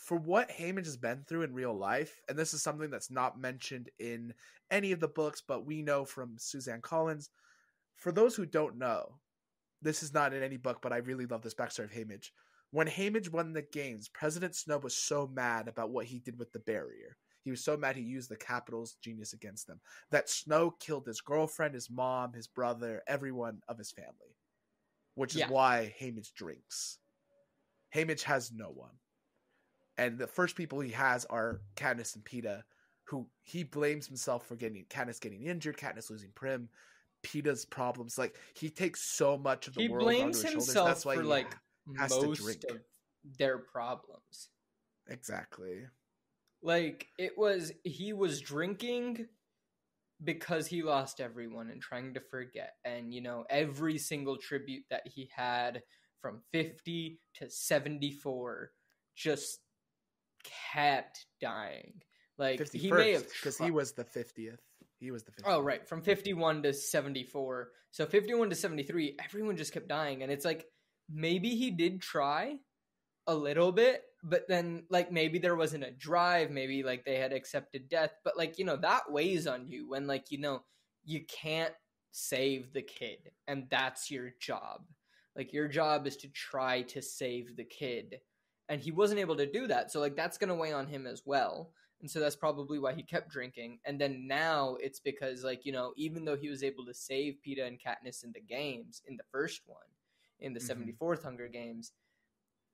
for what Haymitch has been through in real life, and this is something that's not mentioned in any of the books, but we know from Suzanne Collins. For those who don't know, this is not in any book, but I really love this backstory of Haymitch. When Haymitch won the games, President Snow was so mad about what he did with the barrier. He was so mad he used the Capitol's genius against them that Snow killed his girlfriend, his mom, his brother, everyone of his family, which is Yeah. why Haymitch drinks. Haymitch has no one, and the first people he has are Katniss and Peeta, who he blames himself for getting Katniss getting injured, Katniss losing Prim, Peeta's problems. Like he takes so much of the He world blames onto his shoulders. himself That's why for he like has to drink. of their problems. exactly. Like it was he was drinking because he lost everyone and trying to forget. And you know, every single tribute that he had from 50 to 74 just kept dying. Like Fifty he may have because he was the fiftieth. He was the 50th. Oh, right. From 51 to 74. So 51 to 73, everyone just kept dying. And it's like, maybe he did try a little bit, but then, like, maybe there wasn't a drive. Maybe, like, they had accepted death. But, like, you know, that weighs on you when, like, you know, you can't save the kid. And that's your job. Like, your job is to try to save the kid. And he wasn't able to do that. So, like, that's going to weigh on him as well and so that's probably why he kept drinking. And then now it's because, like you know, even though he was able to save Peeta and Katniss in the games in the first one, in the Mhm. seventy fourth Hunger Games,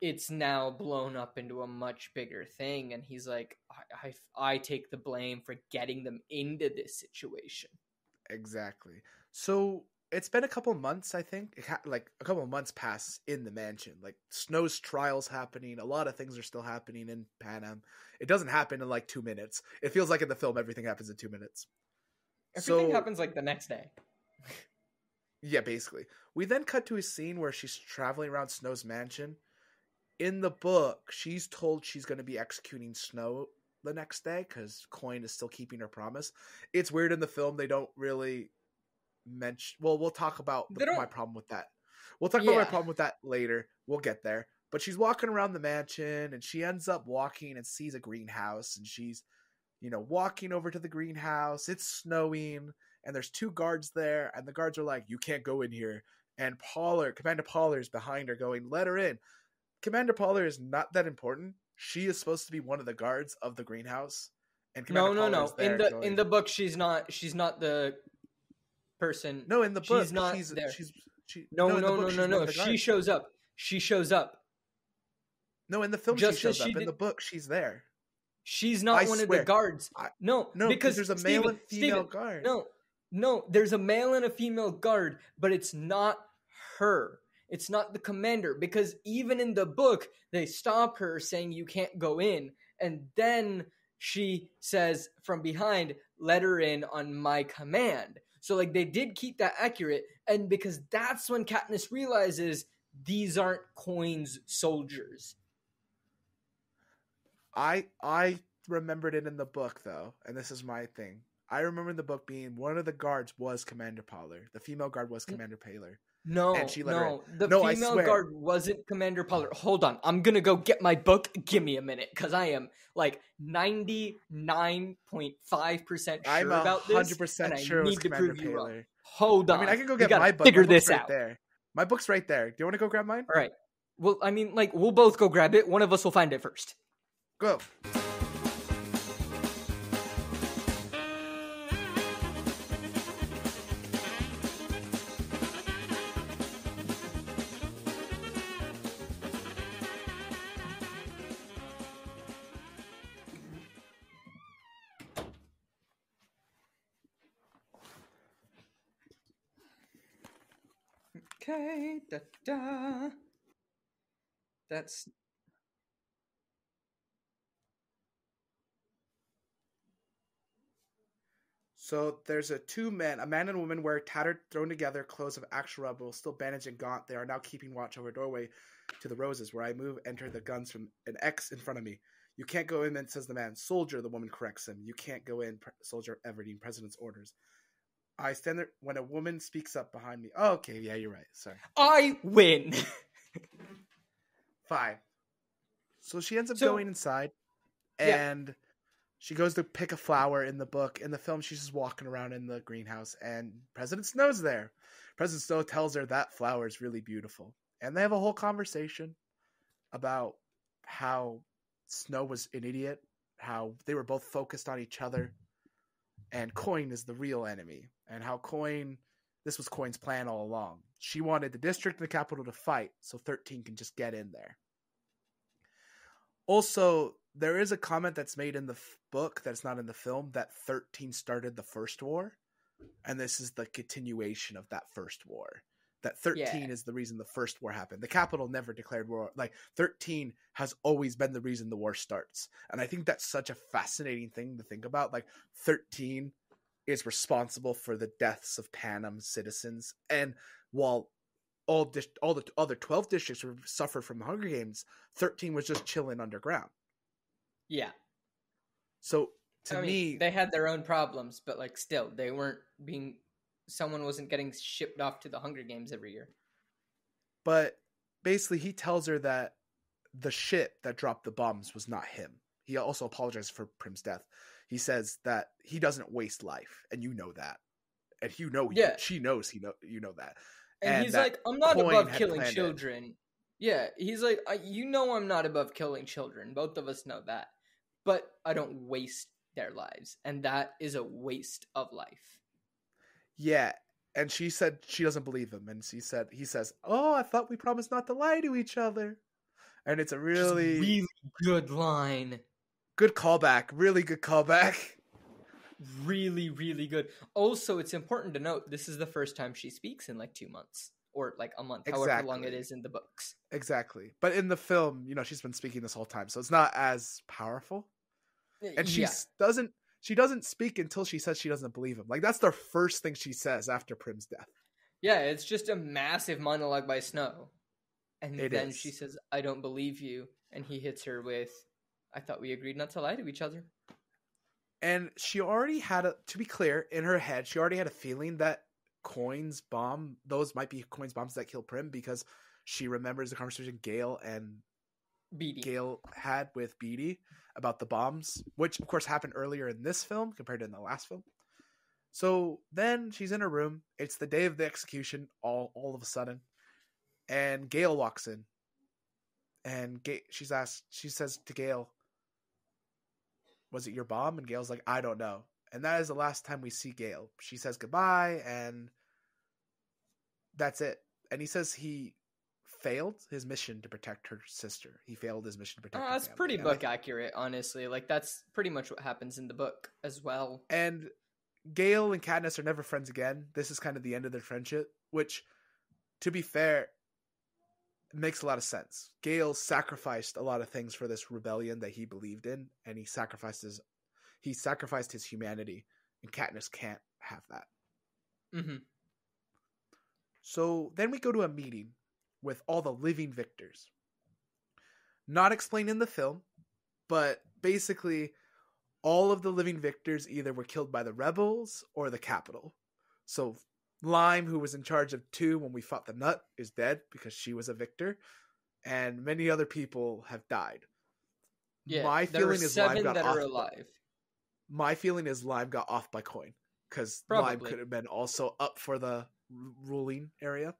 it's now blown up into a much bigger thing. And he's like, I, I, I take the blame for getting them into this situation. Exactly. So it's been a couple months, I think. Ha- like a couple months pass in the mansion. Like Snow's trials happening. A lot of things are still happening in Panem. It doesn't happen in like two minutes. It feels like in the film everything happens in two minutes. Everything So- happens like the next day. Yeah, basically. We then cut to a scene where she's traveling around Snow's mansion. In the book, she's told she's going to be executing Snow the next day because Coin is still keeping her promise. It's weird in the film they don't really mention. Well, we'll talk about the, my problem with that. We'll talk about my problem with that later. We'll get there. But she's walking around the mansion and she ends up walking and sees a greenhouse and she's, you know, walking over to the greenhouse. It's snowing and there's two guards there and the guards are like, "You can't go in here." And Pollard, Commander Pollard is behind her going, "Let her in." Commander Pollard is not that important. She is supposed to be one of the guards of the greenhouse. And No, Commander no, no. Pollard's In the in the book, she's not. She's not the person. No, in the book, she's not she's there. she's she no, in the no, book, no, no, no. She shows up. She shows up. No, in the film just she shows she up. In the book she's there. She's not I one of the guards. I- no, No, because there's a male Stephan, and female Stephan, guard. No, no, there's a male and a female guard, but it's not her. It's not the commander because even in the book they stop her saying you can't go in, and then she says from behind, "Let her in on my command." So like they did keep that accurate, and because that's when Katniss realizes these aren't Coin's soldiers. I I remembered it in the book though, and this is my thing. I remember in the book being one of the guards was Commander Pollard. The female guard was Commander Paylor. No, And she let no, the No, female guard wasn't Commander Pollard. Hold on, I'm gonna go get my book. Give me a minute, because I am like 99.5 percent sure I'm about this. hundred and percent I sure it was need to Commander prove you wrong. Paylor. Hold on, I mean, I can go get my book. Figure my this right out. there. My book's right there. Do you want to go grab mine? All right. Well, I mean, like we'll both go grab it. One of us will find it first. Go. Da. That's So there's a two men, a man and a woman wear tattered, thrown together clothes of actual rubble, still bandaged and gaunt. They are now keeping watch over a doorway to the roses. Where I move, enter the guns from an X in front of me. You can't go in, then says the man. Soldier, the woman corrects him. You can't go in, soldier, Everdeen, president's orders. I stand there when a woman speaks up behind me. Oh, okay, yeah, you're right. Sorry. I win. Five. So she ends up So- going inside Yeah. and she goes to pick a flower in the book. In the film, she's just walking around in the greenhouse and President Snow's there. President Snow tells her that flower is really beautiful. And they have a whole conversation about how Snow was an idiot, how they were both focused on each other, and Coin is the real enemy, and how Coin this was Coin's plan all along. She wanted the district and the Capitol to fight, so 13 can just get in there. Also, there is a comment that's made in the f- book that's not in the film that 13 started the first war, and this is the continuation of that first war. That 13 Yeah. is the reason the first war happened. The Capitol never declared war. Like 13 has always been the reason the war starts. And I think that's such a fascinating thing to think about. Like 13 is responsible for the deaths of Panem citizens. And while all dis- all the other 12 districts were suffered from the Hunger Games, 13 was just chilling underground. yeah. So to I mean, me, they had their own problems, but like still, they weren't being. Someone wasn't getting shipped off to the Hunger Games every year. but basically he tells her that the ship that dropped the bombs was not him. He also apologizes for Prim's death. He says that he doesn't waste life, and you know that, and you know, he- Yeah. she knows he know you know that. And, And he's that like, "I'm not above killing planned it. children." Yeah, he's like, I, "You know, I'm not above killing children. Both of us know that, but I don't waste their lives, and that is a waste of life." Yeah, and she said she doesn't believe him, and she said he says, "Oh, I thought we promised not to lie to each other," and it's a really, really good line. good callback, really good callback. Really, really good. Also, it's important to note this is the first time she speaks in like two months or like a month, however long it is in the books. Exactly, but in the film, you know, she's been speaking this whole time, so it's not as powerful. and she yeah, doesn't she doesn't speak until she says she doesn't believe him like that's the first thing she says after prim's death yeah, it's just a massive monologue by Snow, and It then is. she says, "I don't believe you," and he hits her with, "I thought we agreed not to lie to each other." and she already had a to be clear in her head she already had a feeling that coins bomb those might be coins bombs that kill prim because she remembers the conversation Gale and Beatty. Gale had with Beetee about the bombs which of course happened earlier in this film compared to in the last film. So then she's in her room. It's the day of the execution all all of a sudden. And Gale walks in. And Ga- she's asked she says to Gale was it your bomb? And Gale's like i don't know. And that is the last time we see Gale. She says goodbye and that's it. And he says he failed his mission to protect her sister he failed his mission to protect Oh, that's family. pretty And book accurate, honestly. Like that's pretty much what happens in the book as well. And Gale and Katniss are never friends again. This is kind of the end of their friendship, which, to be fair, makes a lot of sense. Gale sacrificed a lot of things for this rebellion that he believed in, and he sacrificed his he sacrificed his humanity, and Katniss can't have that. hmm So then we go to a meeting with all the living victors. Not explained in the film, but basically all of the living victors either were killed by the rebels or the Capitol. So Lyme, who was in charge of two when we fought the nut, is dead because she was a victor, and many other people have died. Yeah, my feeling is Lyme got that off. are alive. My feeling is Lyme got off by coin because Lyme could have been also up for the ruling area.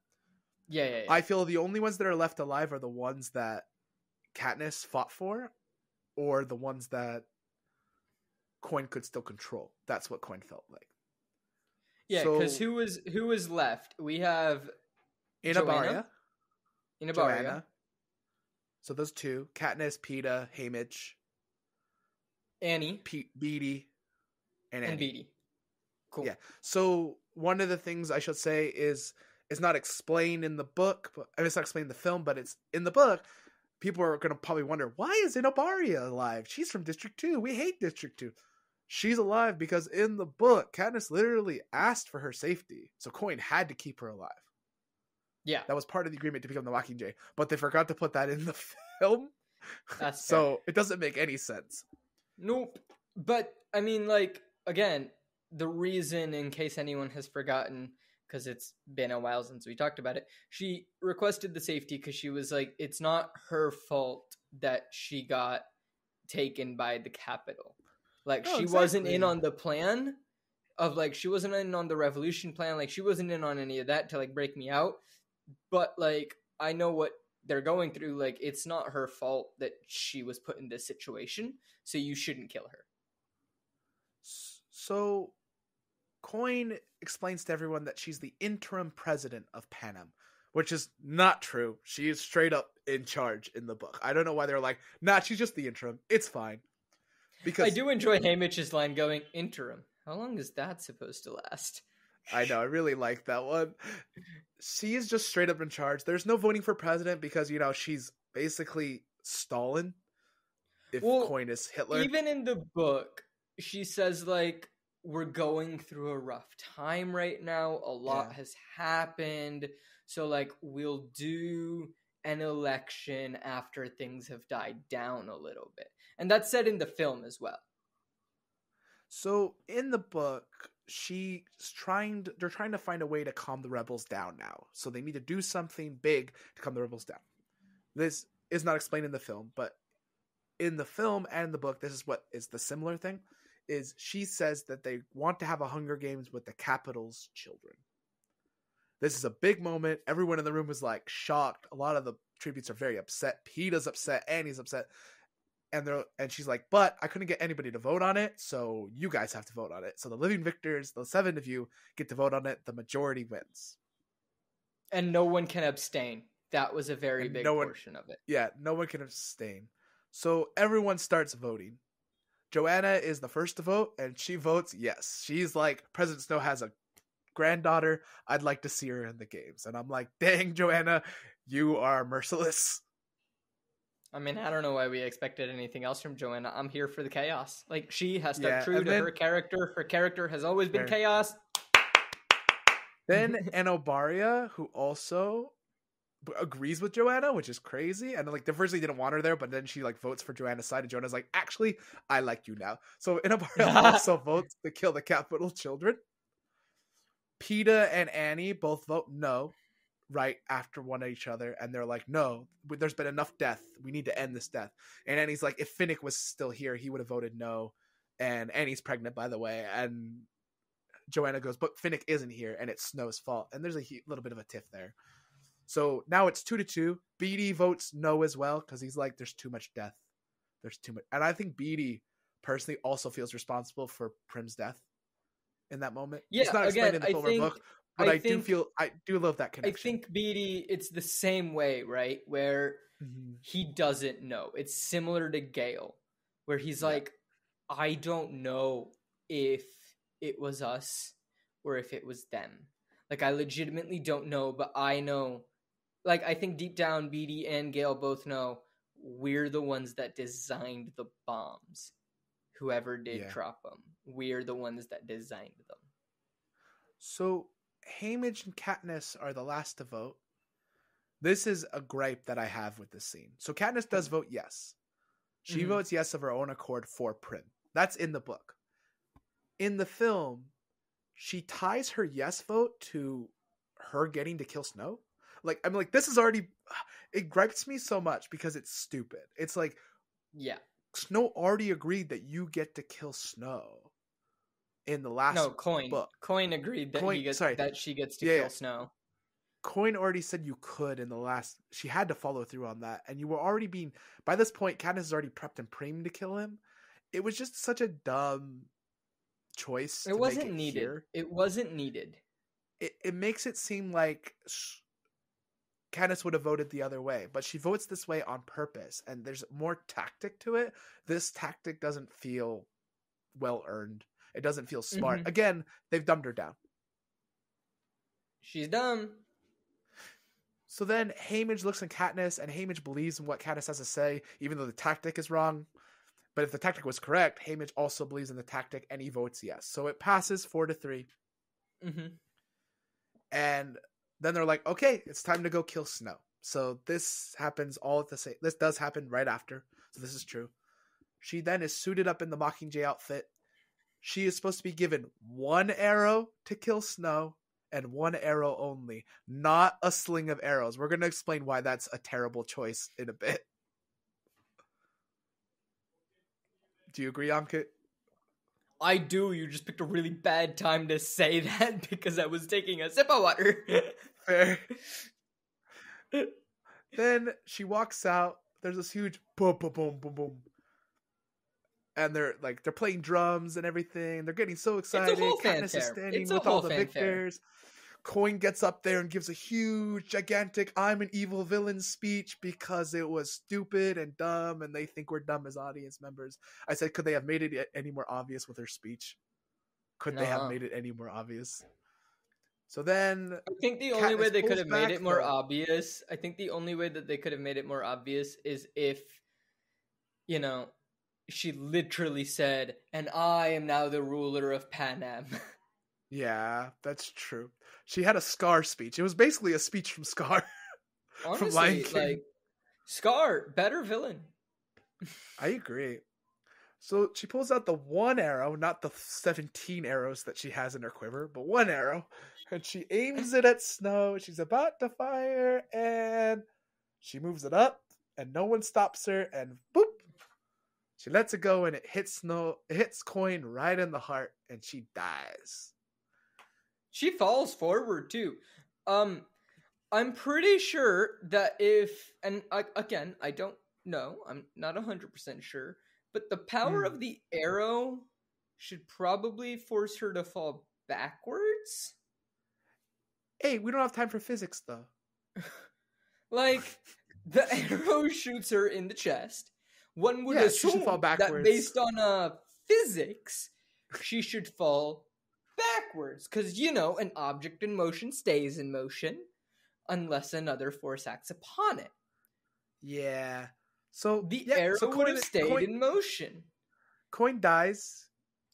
Yeah, yeah, yeah. I feel the only ones that are left alive are the ones that Katniss fought for, or the ones that Coin could still control. That's what Coin felt like. yeah, because so- who was who was left? We have Enobaria, Enobaria, Joanna. So those two: Katniss, Peeta, Haymitch, Annie, Pete, Beetee, and, and Beetee. Cool. Yeah. So one of the things I should say is it's not explained in the book, but I mean, it's not explained in the film, but it's in the book. People are going to probably wonder why is Enobaria alive? She's from District Two. We hate District Two. She's alive because in the book, Katniss literally asked for her safety, so Coin had to keep her alive. Yeah, That was part of the agreement to become the Mockingjay, but they forgot to put that in the film, so it doesn't make any sense. Nope. But I mean, like again, the reason, in case anyone has forgotten, because it's been a while since we talked about it, she requested the safety because she was like, it's not her fault that she got taken by the Capitol. Like No, she wasn't in on the plan of like she wasn't in on the revolution plan. Like she wasn't in on any of that to like break me out. But like I know what they're going through. Like it's not her fault that she was put in this situation. So you shouldn't kill her. So, Coin explains to everyone that she's the interim president of Panem, which is not true. She is straight up in charge in the book. I don't know why they're like, nah, she's just the interim. It's fine. Because I do enjoy Haymitch's line going interim. How long is that supposed to last? I know, I really like that one. She is just straight up in charge. There's no voting for president because, you know, she's basically Stalin. If Well, Coin is Hitler. Even in the book, she says like we're going through a rough time right now. A lot Yeah. has happened. So like we'll do an election after things have died down a little bit. And that's said in the film as well. So in the book, she's trying to, they're trying to find a way to calm the rebels down now. So they need to do something big to calm the rebels down. This is not explained in the film, but in the film and the book, this is what is the similar thing is she says that they want to have a Hunger Games with the Capitol's children. This is a big moment. Everyone in the room was like shocked. A lot of the tributes are very upset. Peeta's upset, Annie's upset and they're and she's like, but I couldn't get anybody to vote on it, so you guys have to vote on it. So the living victors, the seven of you, get to vote on it. The majority wins. And no one can abstain. That was a very And big no one- portion of it. Yeah, no one can abstain. So everyone starts voting. Joanna is the first to vote, and she votes yes. She's like, President Snow has a granddaughter. I'd like to see her in the games. And I'm like, dang, Joanna, you are merciless. I mean, I don't know why we expected anything else from Joanna. I'm here for the chaos. Like she has stuck Yeah, true to then- her character. Her character has always been Fair. chaos. Then Enobaria, who also agrees with Joanna, which is crazy. And like, the first they didn't want her there, but then she like votes for Joanna's side, and Joanna's like, actually, I like you now. So Enobaria also votes to kill the Capitol children. Peeta and Annie both vote no right after one of each other, and they're like, no, there's been enough death. We need to end this death. And Annie's like, if Finnick was still here, he would have voted no. And Annie's pregnant, by the way, and Joanna goes, but Finnick isn't here, and it's Snow's fault. And there's a he- little bit of a tiff there. So now it's two to two. Beetee votes no as well because he's like, there's too much death. There's too much, and I think Beetee personally also feels responsible for Prim's death in that moment. Yeah, it's not explained again, in the film think- or book, but I, I do feel I do love that connection. I think Beetee, it's the same way, right? Where Mhm. he doesn't know. It's similar to Gale, where he's Yeah. like, I don't know if it was us or if it was them. Like, I legitimately don't know, but I know. Like, I think deep down, Beetee and Gale both know we're the ones that designed the bombs. Whoever did Yeah. drop them, we're the ones that designed them. So Haymitch and Katniss are the last to vote. This is a gripe that I have with this scene. So Katniss does vote yes. She Mhm. votes yes of her own accord for Prim. That's in the book. In the film, she ties her yes vote to her getting to kill Snow. Like I'm like this is already it gripes me so much because it's stupid. It's like Yeah. Snow already agreed that you get to kill Snow in the last No, Coin. book. Coin agreed that Coin- he gets sorry. that she gets to Yeah, kill yeah. Snow. Coin already said you could in the last. She had to follow through on that, and you were already being. By this point, Katniss has already prepped and primed to kill him. It was just such a dumb choice. It wasn't it needed. here. It wasn't needed. It it makes it seem like Katniss would have voted the other way, but she votes this way on purpose, and there's more tactic to it. This tactic doesn't feel well earned. It doesn't feel smart. Mhm. Again, they've dumbed her down. She's dumb. So then Haymitch looks at Katniss, and Haymitch believes in what Katniss has to say, even though the tactic is wrong. But if the tactic was correct, Haymitch also believes in the tactic, and he votes yes. So it passes four to three. Mm-hmm. And then they're like, "Okay, it's time to go kill Snow." So this happens all at the same. This does happen right after. So this is mm-hmm. true. She then is suited up in the Mockingjay outfit. She is supposed to be given one arrow to kill Snow and one arrow only, not a sling of arrows. We're going to explain why that's a terrible choice in a bit. Do you agree, Ankit? I do. You just picked a really bad time to say that because I was taking a sip of water. Fair. then she walks out. There's this huge boom, boom, boom, boom, boom. And they're like they're playing drums and everything. They're getting so excited. Katniss is standing It's with all the fanfare. victors. Coin gets up there and gives a huge, gigantic "I'm an evil villain" speech because it was stupid and dumb, and they think we're dumb as audience members. I said, could they have made it any more obvious with her speech? Could they have made it any more obvious? So then I think the only way they could have made it more obvious, I think the only way that they could have made it more obvious is if, you know, she literally said, and I am now the ruler of Panem. Yeah, that's true. She had a Scar speech. It was basically a speech from Scar. Honestly, Lion King. like, Scar, better villain. I agree. So she pulls out the one arrow, not the 17 arrows that she has in her quiver, but one arrow, and she aims it at Snow. She's about to fire, and she moves it up, and no one stops her, and boop. She lets it go, and it hits Snow. It hits Coin right in the heart, and she dies. She falls forward too. Um, I'm pretty sure that if, and I, again, I don't know, I'm not 100% sure, but the power Hmm. of the arrow should probably force her to fall backwards. Hey, we don't have time for physics though. Like, the arrow shoots her in the chest. One would Yeah, assume fall that backwards. based on uh, physics, she should fall backwards. Because, you know, an object in motion stays in motion unless another force acts upon it. Yeah. So The yeah, arrow so would have stayed Coin- in motion Coin dies.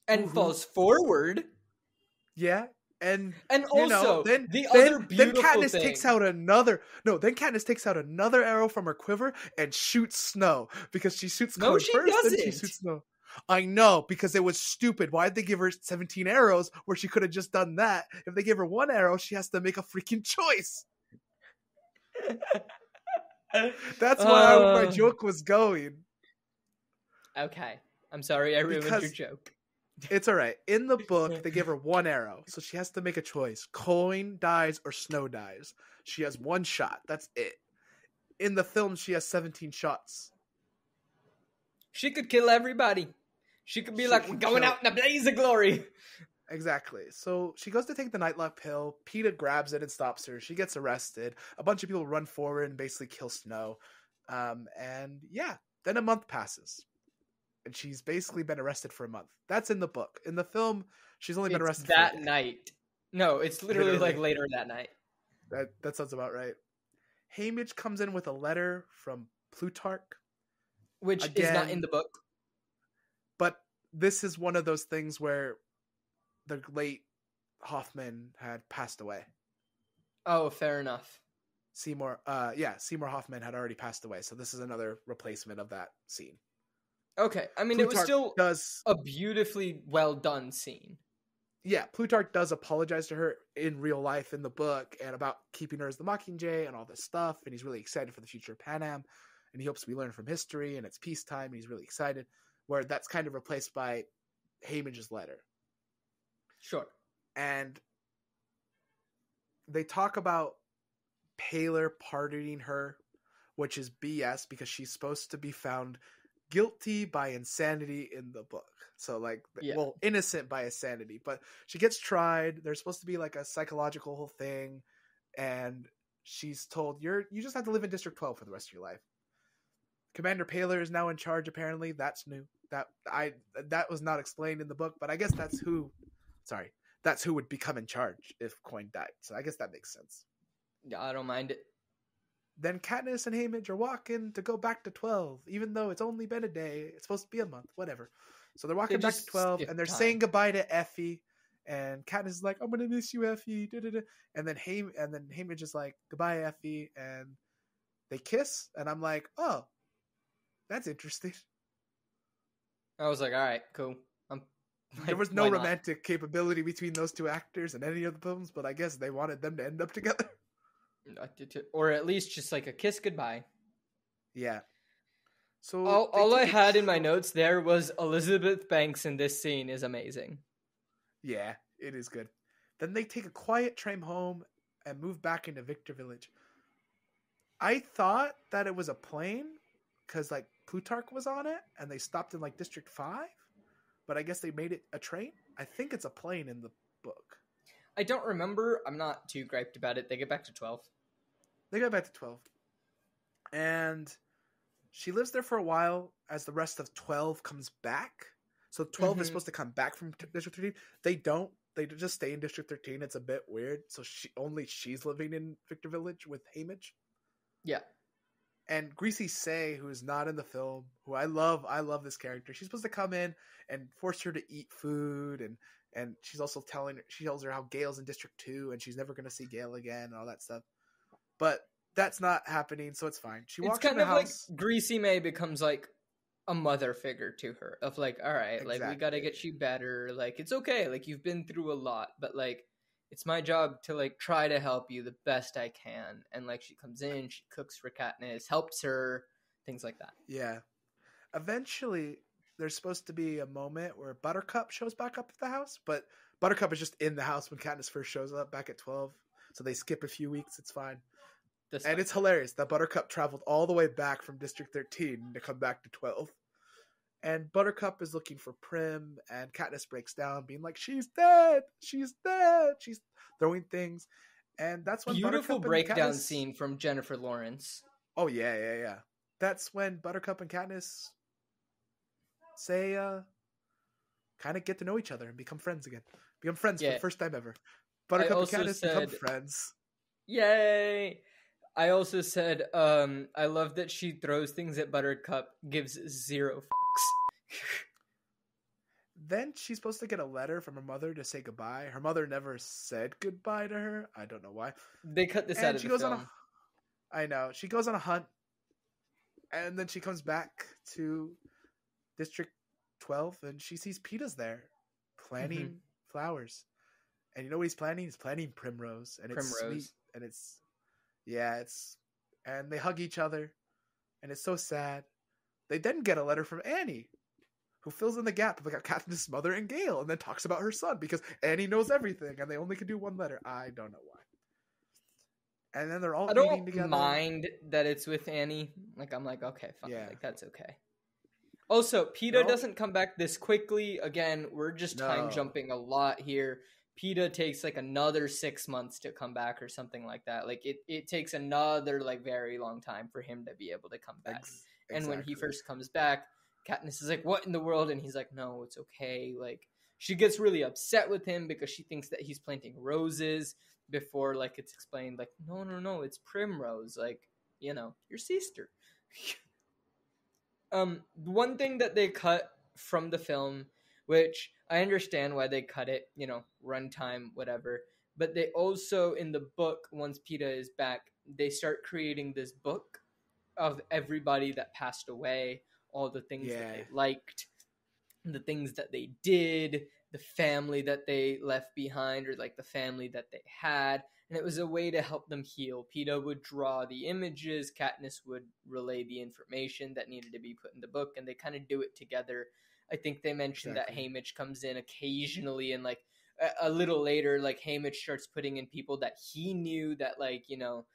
and Mhm. falls forward. Yeah, and And also, know, then the then, other then Katniss thing. takes out another. No, then Katniss takes out another arrow from her quiver and shoots Snow because she shoots No, she first, then she doesn't. shoots Snow. I know because it was stupid. Why did they give her 17 arrows where she could have just done that? If they give her one arrow, she has to make a freaking choice. That's why I- my Uh. joke was going. okay. I'm sorry I ruined your joke. It's all right. In the book, they give her one arrow, so she has to make a choice: coin dies or snow dies. She has one shot. That's it. In the film, she has 17 shots. She could kill everybody. She could be She like, we're going kill- out in a blaze of glory. Exactly. So she goes to take the nightlock pill. Peeta grabs it and stops her. She gets arrested. A bunch of people run forward and basically kill Snow. Um, and yeah, then a month passes. And she's basically been arrested for a month. That's in the book. In the film, she's only been It's arrested that night. No, it's literally, like later that night. That that sounds about right. Haymitch comes in with a letter from Plutarch, Which is not in the book. but this is one of those things where the late Hoffman had passed away. Oh, fair enough. Seymour, uh, yeah, Seymour Hoffman had already passed away, so this is another replacement of that scene. Okay. I mean, it was still does, a beautifully well done scene. yeah, Plutarch does apologize to her in real life in the book and about keeping her as the Mockingjay and all this stuff, and he's really excited for the future of Panem, and he hopes we learn from history and it's peacetime, and he's really excited. Where that's kind of replaced by Haymitch's letter. Sure. and they talk about Paylor pardoning her, which is BS because she's supposed to be found guilty by insanity in the book. So like Yeah. well innocent by insanity, but she gets tried. There's supposed to be like a psychological whole thing and she's told you're you just have to live in district 12 for the rest of your life. Commander Paylor is now in charge apparently. That's new. That I that was not explained in the book, but I guess that's who sorry, that's who would become in charge if Coin died. So I guess that makes sense. Yeah, I don't mind it. Then Katniss and Haymitch are walking to go back to 12, even though it's only been a day. It's supposed to be a month, whatever. So they're walking They back to 12 and they're time. saying goodbye to Effie. And Katniss is like, I'm gonna miss you, Effie. da-da-da." And then Hay and then Haymitch is like, Goodbye, Effie, and they kiss, and I'm like, Oh, that's interesting. I was like, all right, cool. I'm, there was no romantic capability between those two actors in any of the films, but I guess they wanted them to end up together. I did too. Or at least just like a kiss goodbye. yeah. So All, all I had in my notes there was Elizabeth Banks in this scene is amazing. Yeah, it is good. Then they take a quiet train home and move back into Victor Village. I thought that it was a plane because like Plutarch was on it and they stopped in like District 5, but I guess they made it a train. I think it's a plane in the book. I don't remember. I'm not too griped about it. They get back to 12. They go back to 12. And she lives there for a while as the rest of 12 comes back. So 12 Mhm. is supposed to come back from t- District 13. They don't. They just stay in District 13. It's a bit weird. So she only she's living in Victor Village with Haymitch. Yeah. And Greasy Sae, who is not in the film, who I love, I love this character. She's supposed to come in and force her to eat food, and and she's also telling her, she tells her how Gale's in District Two, and she's never going to see Gail again, and all that stuff. But that's not happening, so it's fine. She It's walks kind in the of house. like Greasy Sae becomes like a mother figure to her of like, all right, like we got to get you better. Like it's okay. Like you've been through a lot, but like it's my job to like try to help you the best I can. And like she comes in, she cooks for Katniss, helps her, things like that. Yeah. Eventually, there's supposed to be a moment where Buttercup shows back up at the house, but Buttercup is just in the house when Katniss first shows up back at 12. So they skip a few weeks. It's fine. This And it's hilarious that Buttercup traveled all the way back from District 13 to come back to 12. And Buttercup is looking for Prim, and Katniss breaks down, being like, "She's dead! She's dead!" She's throwing things, and that's when beautiful Buttercup breakdown Katniss- scene from Jennifer Lawrence. Oh yeah, yeah, yeah. That's when Buttercup and Katniss say, uh, kind of get to know each other and become friends again. Become friends for the first time ever. Buttercup and Katniss become friends. Yay! I also said, um, I love that she throws things at Buttercup, gives zero fucks. Then she's supposed to get a letter from her mother to say goodbye. Her mother never said goodbye to her. I don't know why. They cut this out and of she the goes film. on a I know. She goes on a hunt and then she comes back to District 12 and she sees Peeta's there planting Mm-hmm. flowers. And you know what he's planting? He's planting primrose and it's sweet and it's yeah, it's and they hug each other and it's so sad. They then get a letter from Annie who fills in the gap about Katniss' mother and Gale and then talks about her son because Annie knows everything and they only can do one letter. I don't know why. And then they're all I don't together. mind that it's with Annie. Like I'm like, okay, fine. Yeah. Like that's okay. Also, Peeta No. doesn't come back this quickly. Again, we're just time jumping a lot here. Peeta takes like another six months to come back or something like that. Like it, it takes another like very long time for him to be able to come back. Ex- And when he first comes back, Katniss is like, "What in the world?" And he's like, "No, it's okay." Like she gets really upset with him because she thinks that he's planting roses before like it's explained like, "No, no, no, it's primrose." Like, you know, your sister. um one thing that they cut from the film, which I understand why they cut it, you know, runtime whatever, but they also in the book once Peeta is back, they start creating this book of everybody that passed away, all the things that they liked, the things that they did, the family that they left behind, or like the family that they had. And it was a way to help them heal. Peeta would draw the images, Katniss would relay the information that needed to be put in the book, and they kind of do it together. I think they mentioned that Haymitch comes in occasionally and like a, a little later, like Haymitch starts putting in people that he knew that like, you know,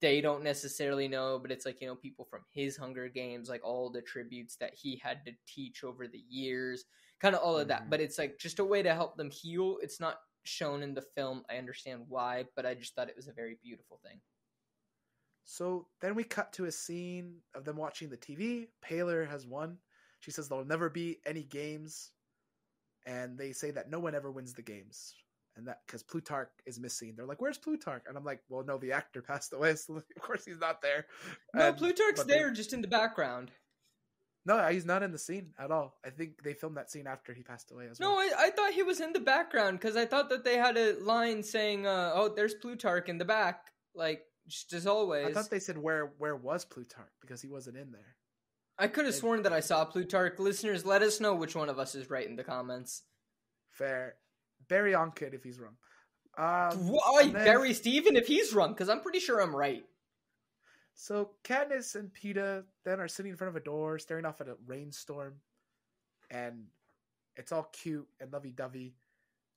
they don't necessarily know, but it's like, you know, people from his Hunger Games, like all the tributes that he had to teach over the years, kind of all of that. Mhm. But it's like just a way to help them heal. It's not shown in the film. I understand why, but I just thought it was a very beautiful thing. So then we cut to a scene of them watching the TV. Paylor has won. She says there'll never be any games, and they say that no one ever wins the games. And that because Plutarch is missing. They're like, "Where's Plutarch?" And I'm like, "Well, no, the actor passed away, so of course he's not there." No, And- Plutarch's but they- there, just in the background. No, he's not in the scene at all. I think they filmed that scene after he passed away as well. No, I, I thought he was in the background because I thought that they had a line saying, uh, "Oh, there's Plutarch in the back," like just as always. I thought they said where where was Plutarch because he wasn't in there. I could have sworn that I saw Plutarch. Listeners, let us know which one of us is right in the comments. Fair, Barry Ankit if he's wrong. Um, Why then- bury Stephan if he's wrong? Because I'm pretty sure I'm right. So Katniss and Peeta then are sitting in front of a door, staring off at a rainstorm, and it's all cute and lovey-dovey.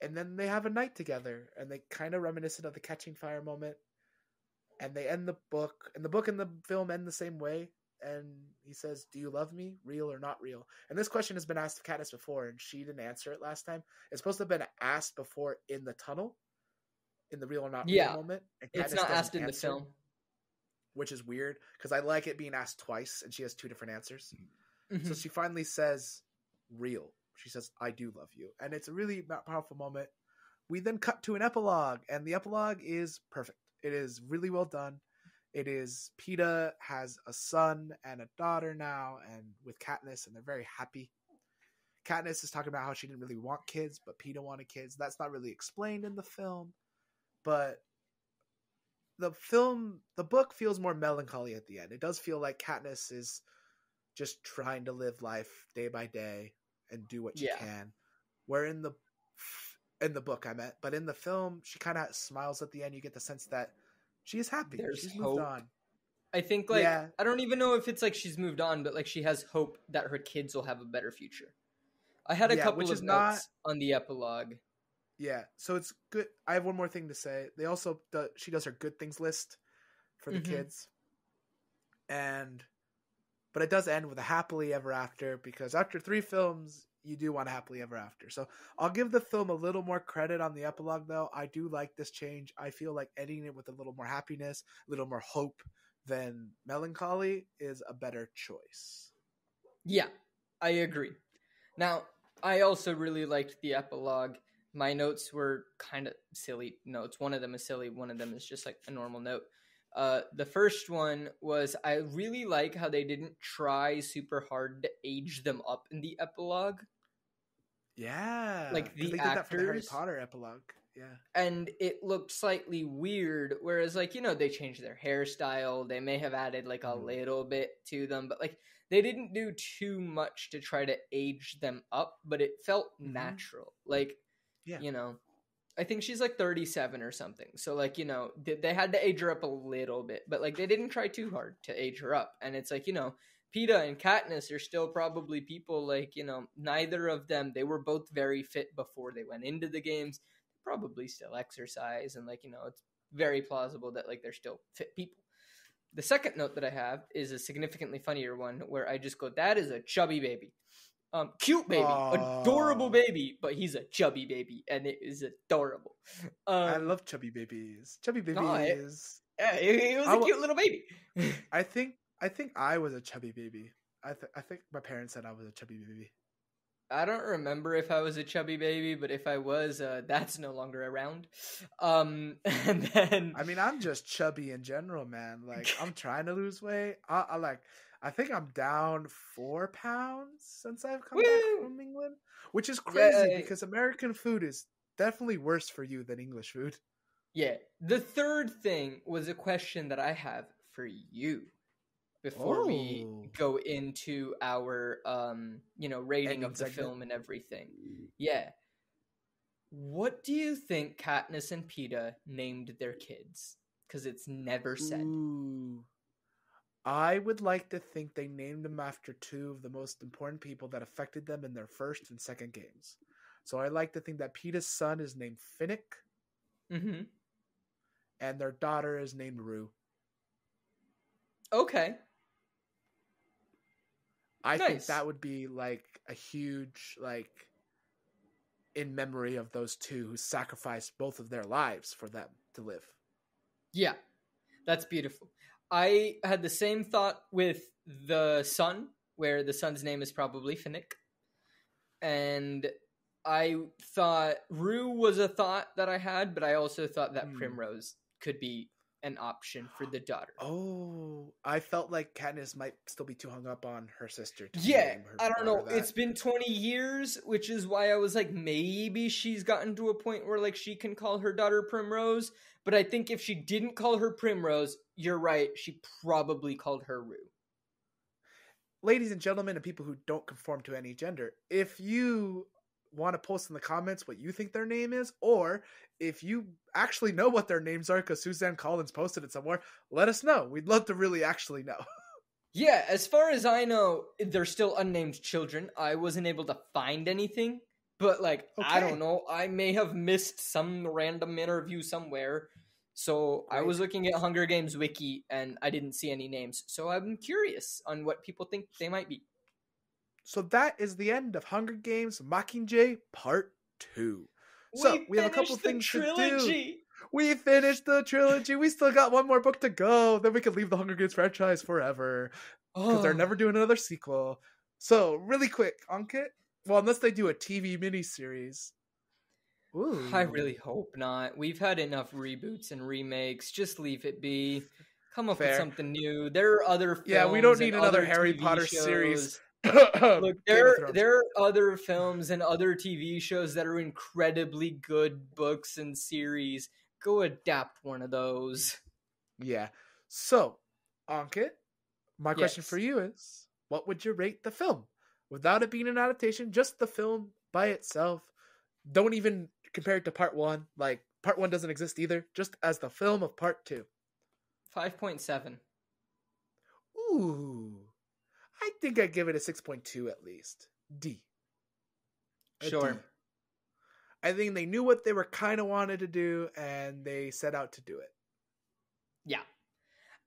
And then they have a night together, and they kind of reminiscent of the catching fire moment. And they end the book, and the book and the film end the same way. And he says, "Do you love me, real or not real?" And this question has been asked to Katniss before, and she didn't answer it last time. It's supposed to have been asked before in the tunnel, in the real or not Yeah. real moment. And It's not asked in the film. which is weird because I like it being asked twice and she has two different answers. Mhm. So she finally says, real. She says, I do love you. And it's a really powerful moment. We then cut to an epilogue, and the epilogue is perfect. It is really well done. It is Peeta has a son and a daughter now, and with Katniss, and they're very happy. Katniss is talking about how she didn't really want kids, but Peeta wanted kids. That's not really explained in the film, but the film the book feels more melancholy at the end. It does feel like Katniss is just trying to live life day by day and do what she Yeah. can. Where in the in the book I meant, but in the film she kind of smiles at the end. You get the sense that she is happy. There's She's hope. moved on. I think like Yeah. I don't even know if it's like she's moved on, but like she has hope that her kids will have a better future. I had a Yeah, couple which of is not- on the epilogue. Yeah, so it's good. I have one more thing to say. They also do, she does her good things list for the Mhm. kids, and but it does end with a happily ever after because after three films, you do want happily ever after. So I'll give the film a little more credit on the epilogue, though. I do like this change. I feel like ending it with a little more happiness, a little more hope than melancholy is a better choice. Yeah, I agree. Now, I also really liked the epilogue. My notes were kind of silly notes. One of them is silly, one of them is just like a normal note. Uh, the first one was I really like how they didn't try super hard to age them up in the epilogue. Yeah, like the they did that for the Harry actors- Potter epilogue. Yeah. and it looked slightly weird whereas like you know they changed their hairstyle they may have added like a Mhm. little bit to them but like they didn't do too much to try to age them up but it felt Mhm. natural like Yeah. you know i think she's like 37 or something so like you know they, they had to age her up a little bit but like they didn't try too hard to age her up and it's like you know Peeta and Katniss are still probably people like, you know, neither of them, they were both very fit before they went into the games. Probably still exercise and like you know it's very plausible that like they're still fit people. The second note that i have is a significantly funnier one where i just go that is a chubby baby. Um cute baby adorable baby but he's a chubby baby and it is adorable. Um I love chubby babies. Chubby No, babies. yeah, it, it was I a cute little baby. I think I think I was a chubby baby. I th- I think my parents said I was a chubby baby. I don't remember if I was a chubby baby, but if I was, uh, that's no longer around. Um, and then I mean, I'm just chubby in general, man. Like I'm trying to lose weight. I, I like. I think I'm down four pounds since I've come back from England, which is crazy because American food is definitely worse for you than English food. Yeah. The third thing was a question that I have for you before we Oh. go into our um, you know, rating of the segment? film and everything. Yeah. What do you think Katniss and Peeta named their kids? Cuz it's never said. Ooh. I would like to think they named them after two of the most important people that affected them in their first and second games. So I like to think that Peeta's son is named Finnick Mhm. and their daughter is named Rue. Okay. I think that would be like a huge like in memory of those two who sacrificed both of their lives for them to live. Yeah. That's beautiful. I had the same thought with the son, where the son's name is probably Finnick. And I thought Rue was a thought that I had, but I also thought that Hmm. Primrose could be an option for the daughter. Oh, I felt like Katniss might still be too hung up on her sister. To Yeah, her I don't know. that. It's been 20 years, which is why I was like, maybe she's gotten to a point where like she can call her daughter Primrose. But I think if she didn't call her Primrose, you're right. She probably called her Rue. ladies and gentlemen, and people who don't conform to any gender, if you want to post in the comments what you think their name is, or if you actually know what their names are because Suzanne Collins posted it somewhere, let us know. We'd love to really actually know. Yeah, as far as I know, they're still unnamed children. I wasn't able to find anything, but like I don't know, I may have missed some random interview somewhere. So I was looking at Hunger Games wiki and I didn't see any names. So I'm curious on what people think they might be. So that is the end of Hunger Games Mockingjay Part 2. So we, have a couple finished the things to do. We finished the trilogy. We still got one more book to go. Then we can leave the Hunger Games franchise forever. because they're Oh. never doing another sequel. So really quick, Ankit. Well, unless they do a TV miniseries. Ooh, I really hope not. We've had enough reboots and remakes. Just leave it be. Come up with something new. There are other films Yeah, we don't need another other Harry TV Potter shows. series. Look, there there are other films and other TV shows that are incredibly good books and series. Go adapt one of those. Yeah. So, Ankit, my question for you is: What would you rate the film without it being an adaptation? Just the film by itself. Don't even compare it to Part One. Like Part One doesn't exist either. Just as the film of Part Two. Five point seven. Ooh, I think I'd give it a six point two at least. D. A Sure. D. I think they knew what they were kind of wanted to do, and they set out to do it. Yeah.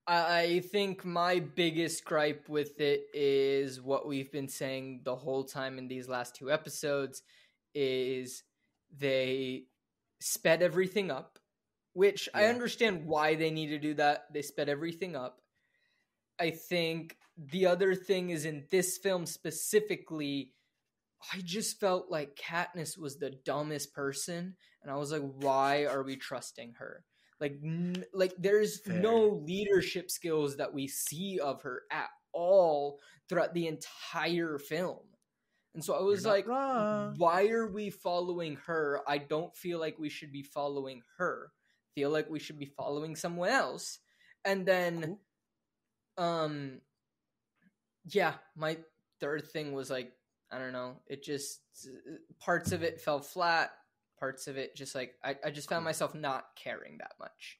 I think my biggest gripe with it is what we've been saying the whole time in these last two episodes is they sped everything up, which I understand why they need to do that. They sped everything up. I think the other thing is in this film specifically, I just felt like Katniss was the dumbest person, and I was like, why are we trusting her? Like, n- like there's Fair. no leadership skills that we see of her at all throughout the entire film. And so I was like, wrong. why are we following her? I don't feel like we should be following her. Feel like we should be following someone else. And then um yeah, my third thing was like I don't know, it just parts of it fell flat, parts of it just like I, I just found myself not caring that much.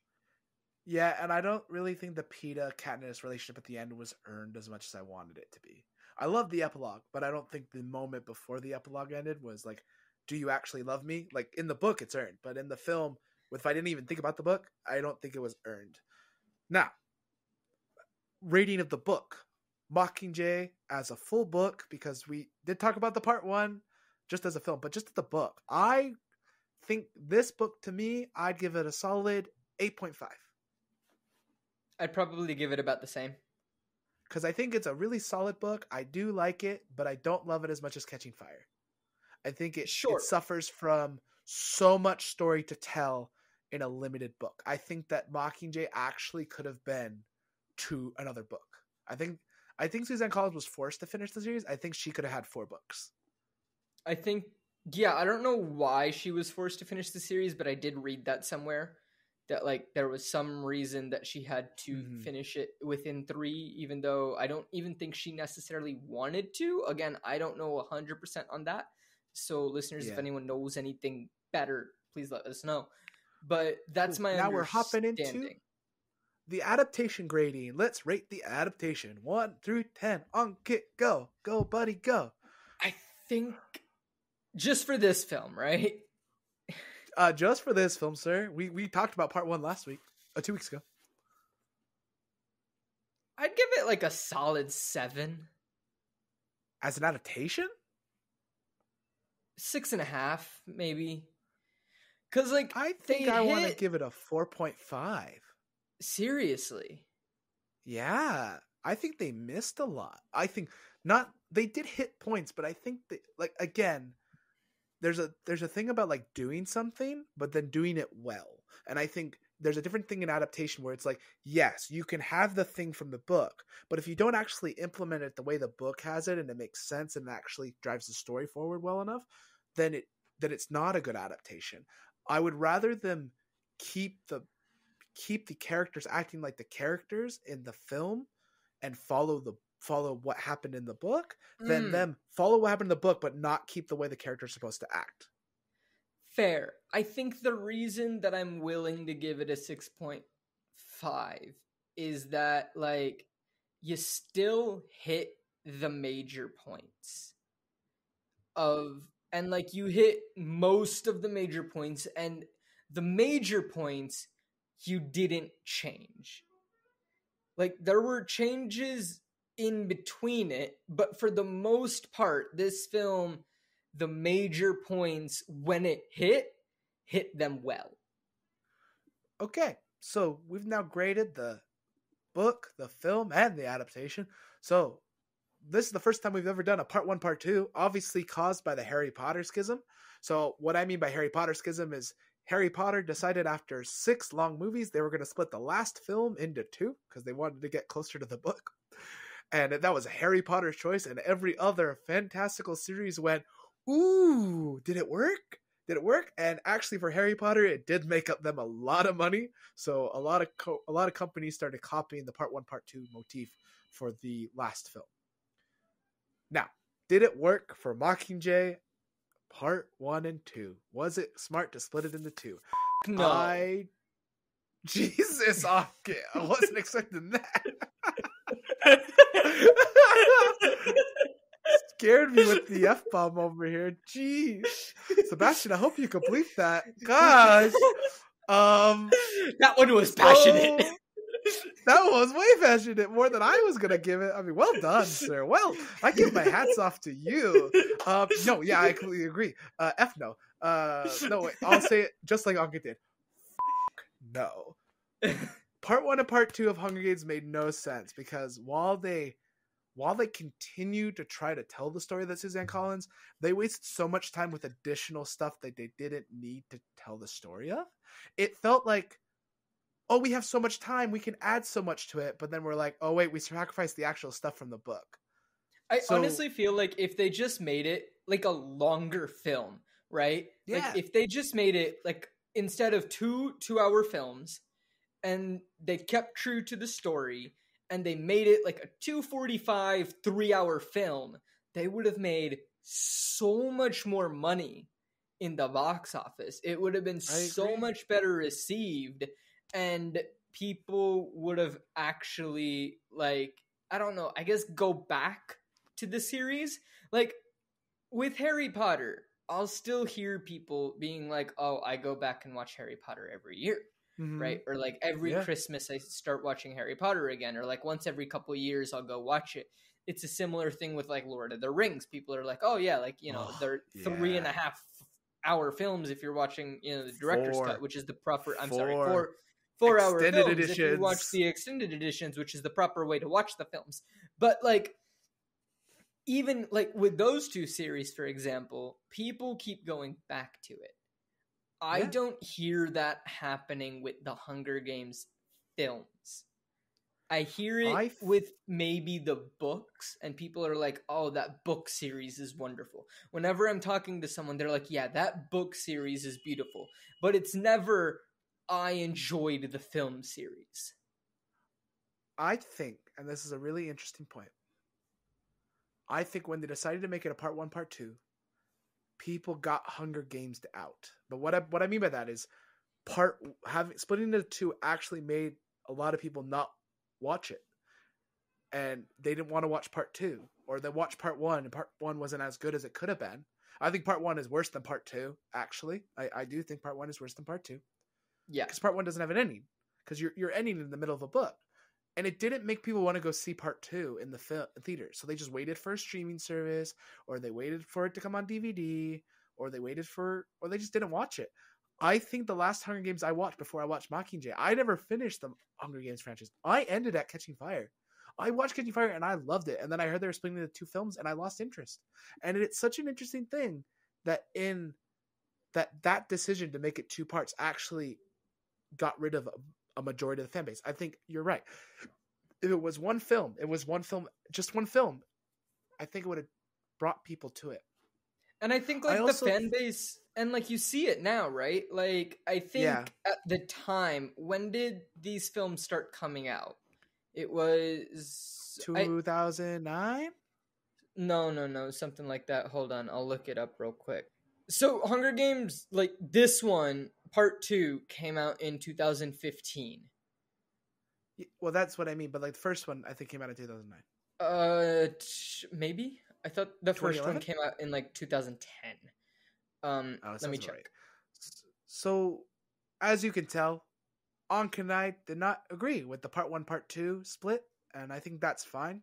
Yeah, and I don't really think the Peeta Katniss relationship at the end was earned as much as I wanted it to be. I love the epilogue, but I don't think the moment before the epilogue ended was like, "Do you actually love me?" Like in the book, it's earned, but in the film, if I didn't even think about the book, I don't think it was earned. Now, rating of the book, Mockingjay as a full book because we did talk about the part one just as a film, but just the book, I think this book to me, I'd give it a solid eight point five. I'd probably give it about the same. because I think it's a really solid book. I do like it, but I don't love it as much as Catching Fire. I think it, Sure. it suffers from so much story to tell in a limited book. I think that Mockingjay actually could have been to another book. I think I think Suzanne Collins was forced to finish the series. I think she could have had four books. I think yeah, I don't know why she was forced to finish the series, but I did read that somewhere that like there was some reason that she had to Mhm. finish it within 3 even though I don't even think she necessarily wanted to. Again, I don't know 100% on that. So listeners, if anyone knows anything better, please let us know. But that's my Now we're hopping into-. The adaptation grading. Let's rate the adaptation. One through ten. Ankit, go. Go, buddy, go. I think just for this film, right? Uh, just for this film, sir. We we talked about part one last week, uh, two weeks ago. I'd give it like a solid 7. As an adaptation, six and a half, maybe. Cause like I think I want to give it a four point five. Seriously, Yeah, I think they missed a lot. I think not. They did hit points, but I think that like again, there's a there's a thing about like doing something but then doing it well and i think there's a different thing in adaptation where it's like yes you can have the thing from the book but if you don't actually implement it the way the book has it and it makes sense and actually drives the story forward well enough then it then it's not a good adaptation i would rather them keep the keep the characters acting like the characters in the film and follow the follow what happened in the book than Mm. them follow what happened in the book but not keep the way the character's supposed to act Fair. I think the reason that I'm willing to give it a 6.5 is that, like, you still hit the major points of, and like, you hit most of the major points, and the major points you didn't change. Like, there were changes in between it, but for the most part, this film the major points when it hit hit them well. Okay, so we've now graded the book, the film, and the adaptation. So this is the first time we've ever done a part one, part two, obviously caused by the Harry Potter schism. So what I mean by Harry Potter schism is Harry Potter decided after six long movies they were going to split the last film into two because they wanted to get closer to the book. And that was Harry Potter choice, and every other fantastical series went, Ooh, did it work? did it work? And actually, for Harry Potter, it did make up them a lot of money. So a lot of co- a lot of companies started copying the part one, part two motif for the last film. Now, did it work for Mockingjay? Part one and two. Was it smart to split it into two? No. I Jesus. I wasn't expecting that. Scared me with the F bomb over here. Jeez. Sebastien, I hope you complete that. Gosh. Um that one was passionate. oh, that was way faster passionate, more than I was gonna give it. I mean, well done, sir. Well, I give my hats off to you. Um, no, yeah, I completely agree. Uh, F no. Uh, no, wait, I'll say it just like Ankit did. No. Part one and part two of Hunger Games made no sense because while they while they continued to try to tell the story that Suzanne Collins, they wasted so much time with additional stuff that they didn't need to tell the story of. It felt like, oh, we have so much time, we can add so much to it, but then we're like, oh wait, we sacrificed the actual stuff from the book. I So- honestly feel like if they just made it like a longer film, right? Yeah. Like if they just made it like instead of two two hour films and they kept true to the story and they made it like a 245 3 hour film, they would have made so much more money in the box office. It would have been so much better received and people would have actually like I don't know, I guess go back to the series. Like with Harry Potter, I'll still hear people being like, "Oh, I go back and watch Harry Potter every year." Mhm. Right? Or like every Yeah. Christmas I start watching Harry Potter again or like once every couple years I'll go watch it. It's a similar thing with like Lord of the Rings. People are like, "Oh yeah, like, you know, Oh, they're three and a yeah. half hour films if you're watching, you know, the director's Four. cut, which is the proper I'm sorry, Four. Four hour films if you watch the extended editions, which is the proper way to watch the films. But like even like with those two series, for example, people keep going back to it. I Yeah. don't hear that happening with the Hunger Games films. I hear it I with maybe the books, and people are like, oh, that book series is wonderful. Whenever I'm talking to someone, they're like, yeah, that book series is beautiful. But it's never, I enjoyed the film series. I think, and this is a really interesting point. I think when they decided to make it a part one, part two, people got Hunger Games out. But what I what I mean by that is part having splitting into two actually made a lot of people not watch it. And they didn't want to watch part two. Or they watched part one and part one wasn't as good as it could have been. I think part one is worse than part two, actually. I, I do think part one is worse than part two Yeah. because part one doesn't have an ending because you're you're ending in the middle of a book, and it didn't make people want to go see part two in the fil- theater. So they just waited for a streaming service, or they waited for it to come on DVD, or they waited for, or they just didn't watch it. I think the last Hunger Games I watched before I watched Mockingjay, I never finished the Hunger Games franchise. I ended at Catching Fire. I watched Catching Fire and I loved it, and then I heard they were splitting the two films, and I lost interest. And it's such an interesting thing that in that that decision to make it two parts actually got rid of a, majority of the fan base. I think you're right. If it was one film, it was one film, just one film. I think it would have brought people to it. And I think I like also the fan base and like you see it now, right? Like I think Yeah. at the time, when did these films start coming out? It was 2009. no, no, no, something like that. Hold on, I'll look it up real quick. So Hunger Games, like this one, part two, came out in 2015. Well, that's what I mean. But like the first one, I think came out in 2009. Uh, t- maybe I thought the first one came out in like 2010. Um, Oh, let me check. right. So, as you can tell, Ankit and I did not agree with the part one, part two split, and I think that's fine.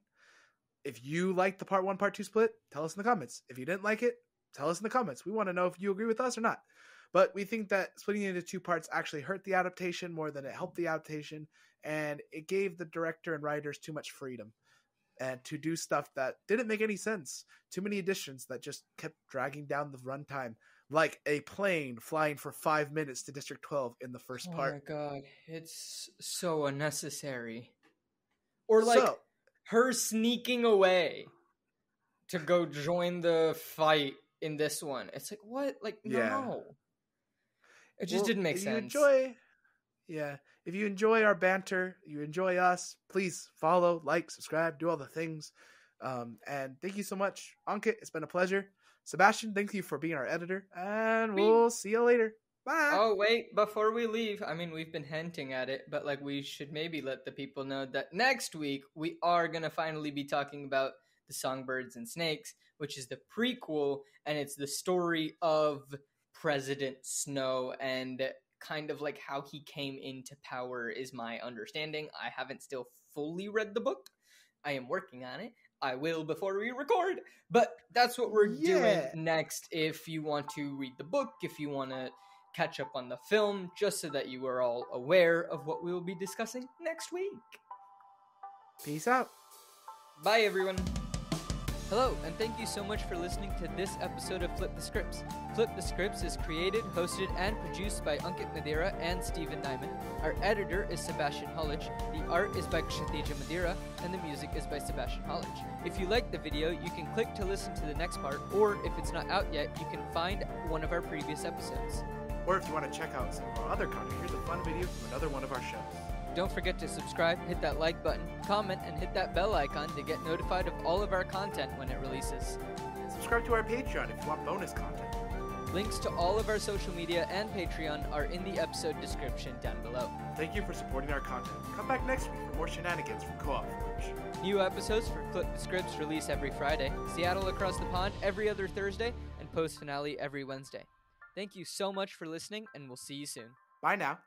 If you like the part one, part two split, tell us in the comments. If you didn't like it, tell us in the comments. We want to know if you agree with us or not. But we think that splitting it into two parts actually hurt the adaptation more than it helped the adaptation, and it gave the director and writers too much freedom and to do stuff that didn't make any sense. Too many additions that just kept dragging down the runtime, like a plane flying for five minutes to District 12 in the first Oh part. Oh my god, it's so unnecessary. Or like So- her sneaking away to go join the fight in this one. It's like what? Like Yeah. no. It just Well, didn't make if sense. You enjoy, yeah. If you enjoy our banter, you enjoy us. Please follow, like, subscribe, do all the things. Um, and thank you so much, Ankit. It's been a pleasure. Sebastien, thank you for being our editor, and we'll see you later. Bye. Oh wait, before we leave, I mean we've been hinting at it, but like we should maybe let the people know that next week we are gonna finally be talking about the Songbirds and Snakes, which is the prequel, and it's the story of President Snow and kind of like how he came into power is my understanding. I haven't still fully read the book. I am working on it. I will before we record. But that's what we're Yeah. doing next. If you want to read the book, if you want to catch up on the film, just so that you are all aware of what we will be discussing next week. Peace out. Bye, everyone. Hello, and thank you so much for listening to this episode of Flip the Scripts. Flip the Scripts is created, hosted, and produced by Ankit Madhira and Stephan Nieman. Our editor is Sebastien Hollich. The art is by Kshitija Madhira, and the music is by Sebastien Hollich. If you like the video, you can click to listen to the next part, or if it's not out yet, you can find one of our previous episodes. Or if you want to check out some of our other content, here's a fun video from another one of our shows. Don't forget to subscribe, hit that like button, comment, and hit that bell icon to get notified of all of our content when it releases. Subscribe to our Patreon if you want bonus content. Links to all of our social media and Patreon are in the episode description down below. Thank you for supporting our content. Come back next week for more shenanigans from Co-op Forge. New episodes for Flip the Scripts release every Friday, Seattle Across the Pond every other Thursday, and post finale every Wednesday. Thank you so much for listening, and we'll see you soon. Bye now.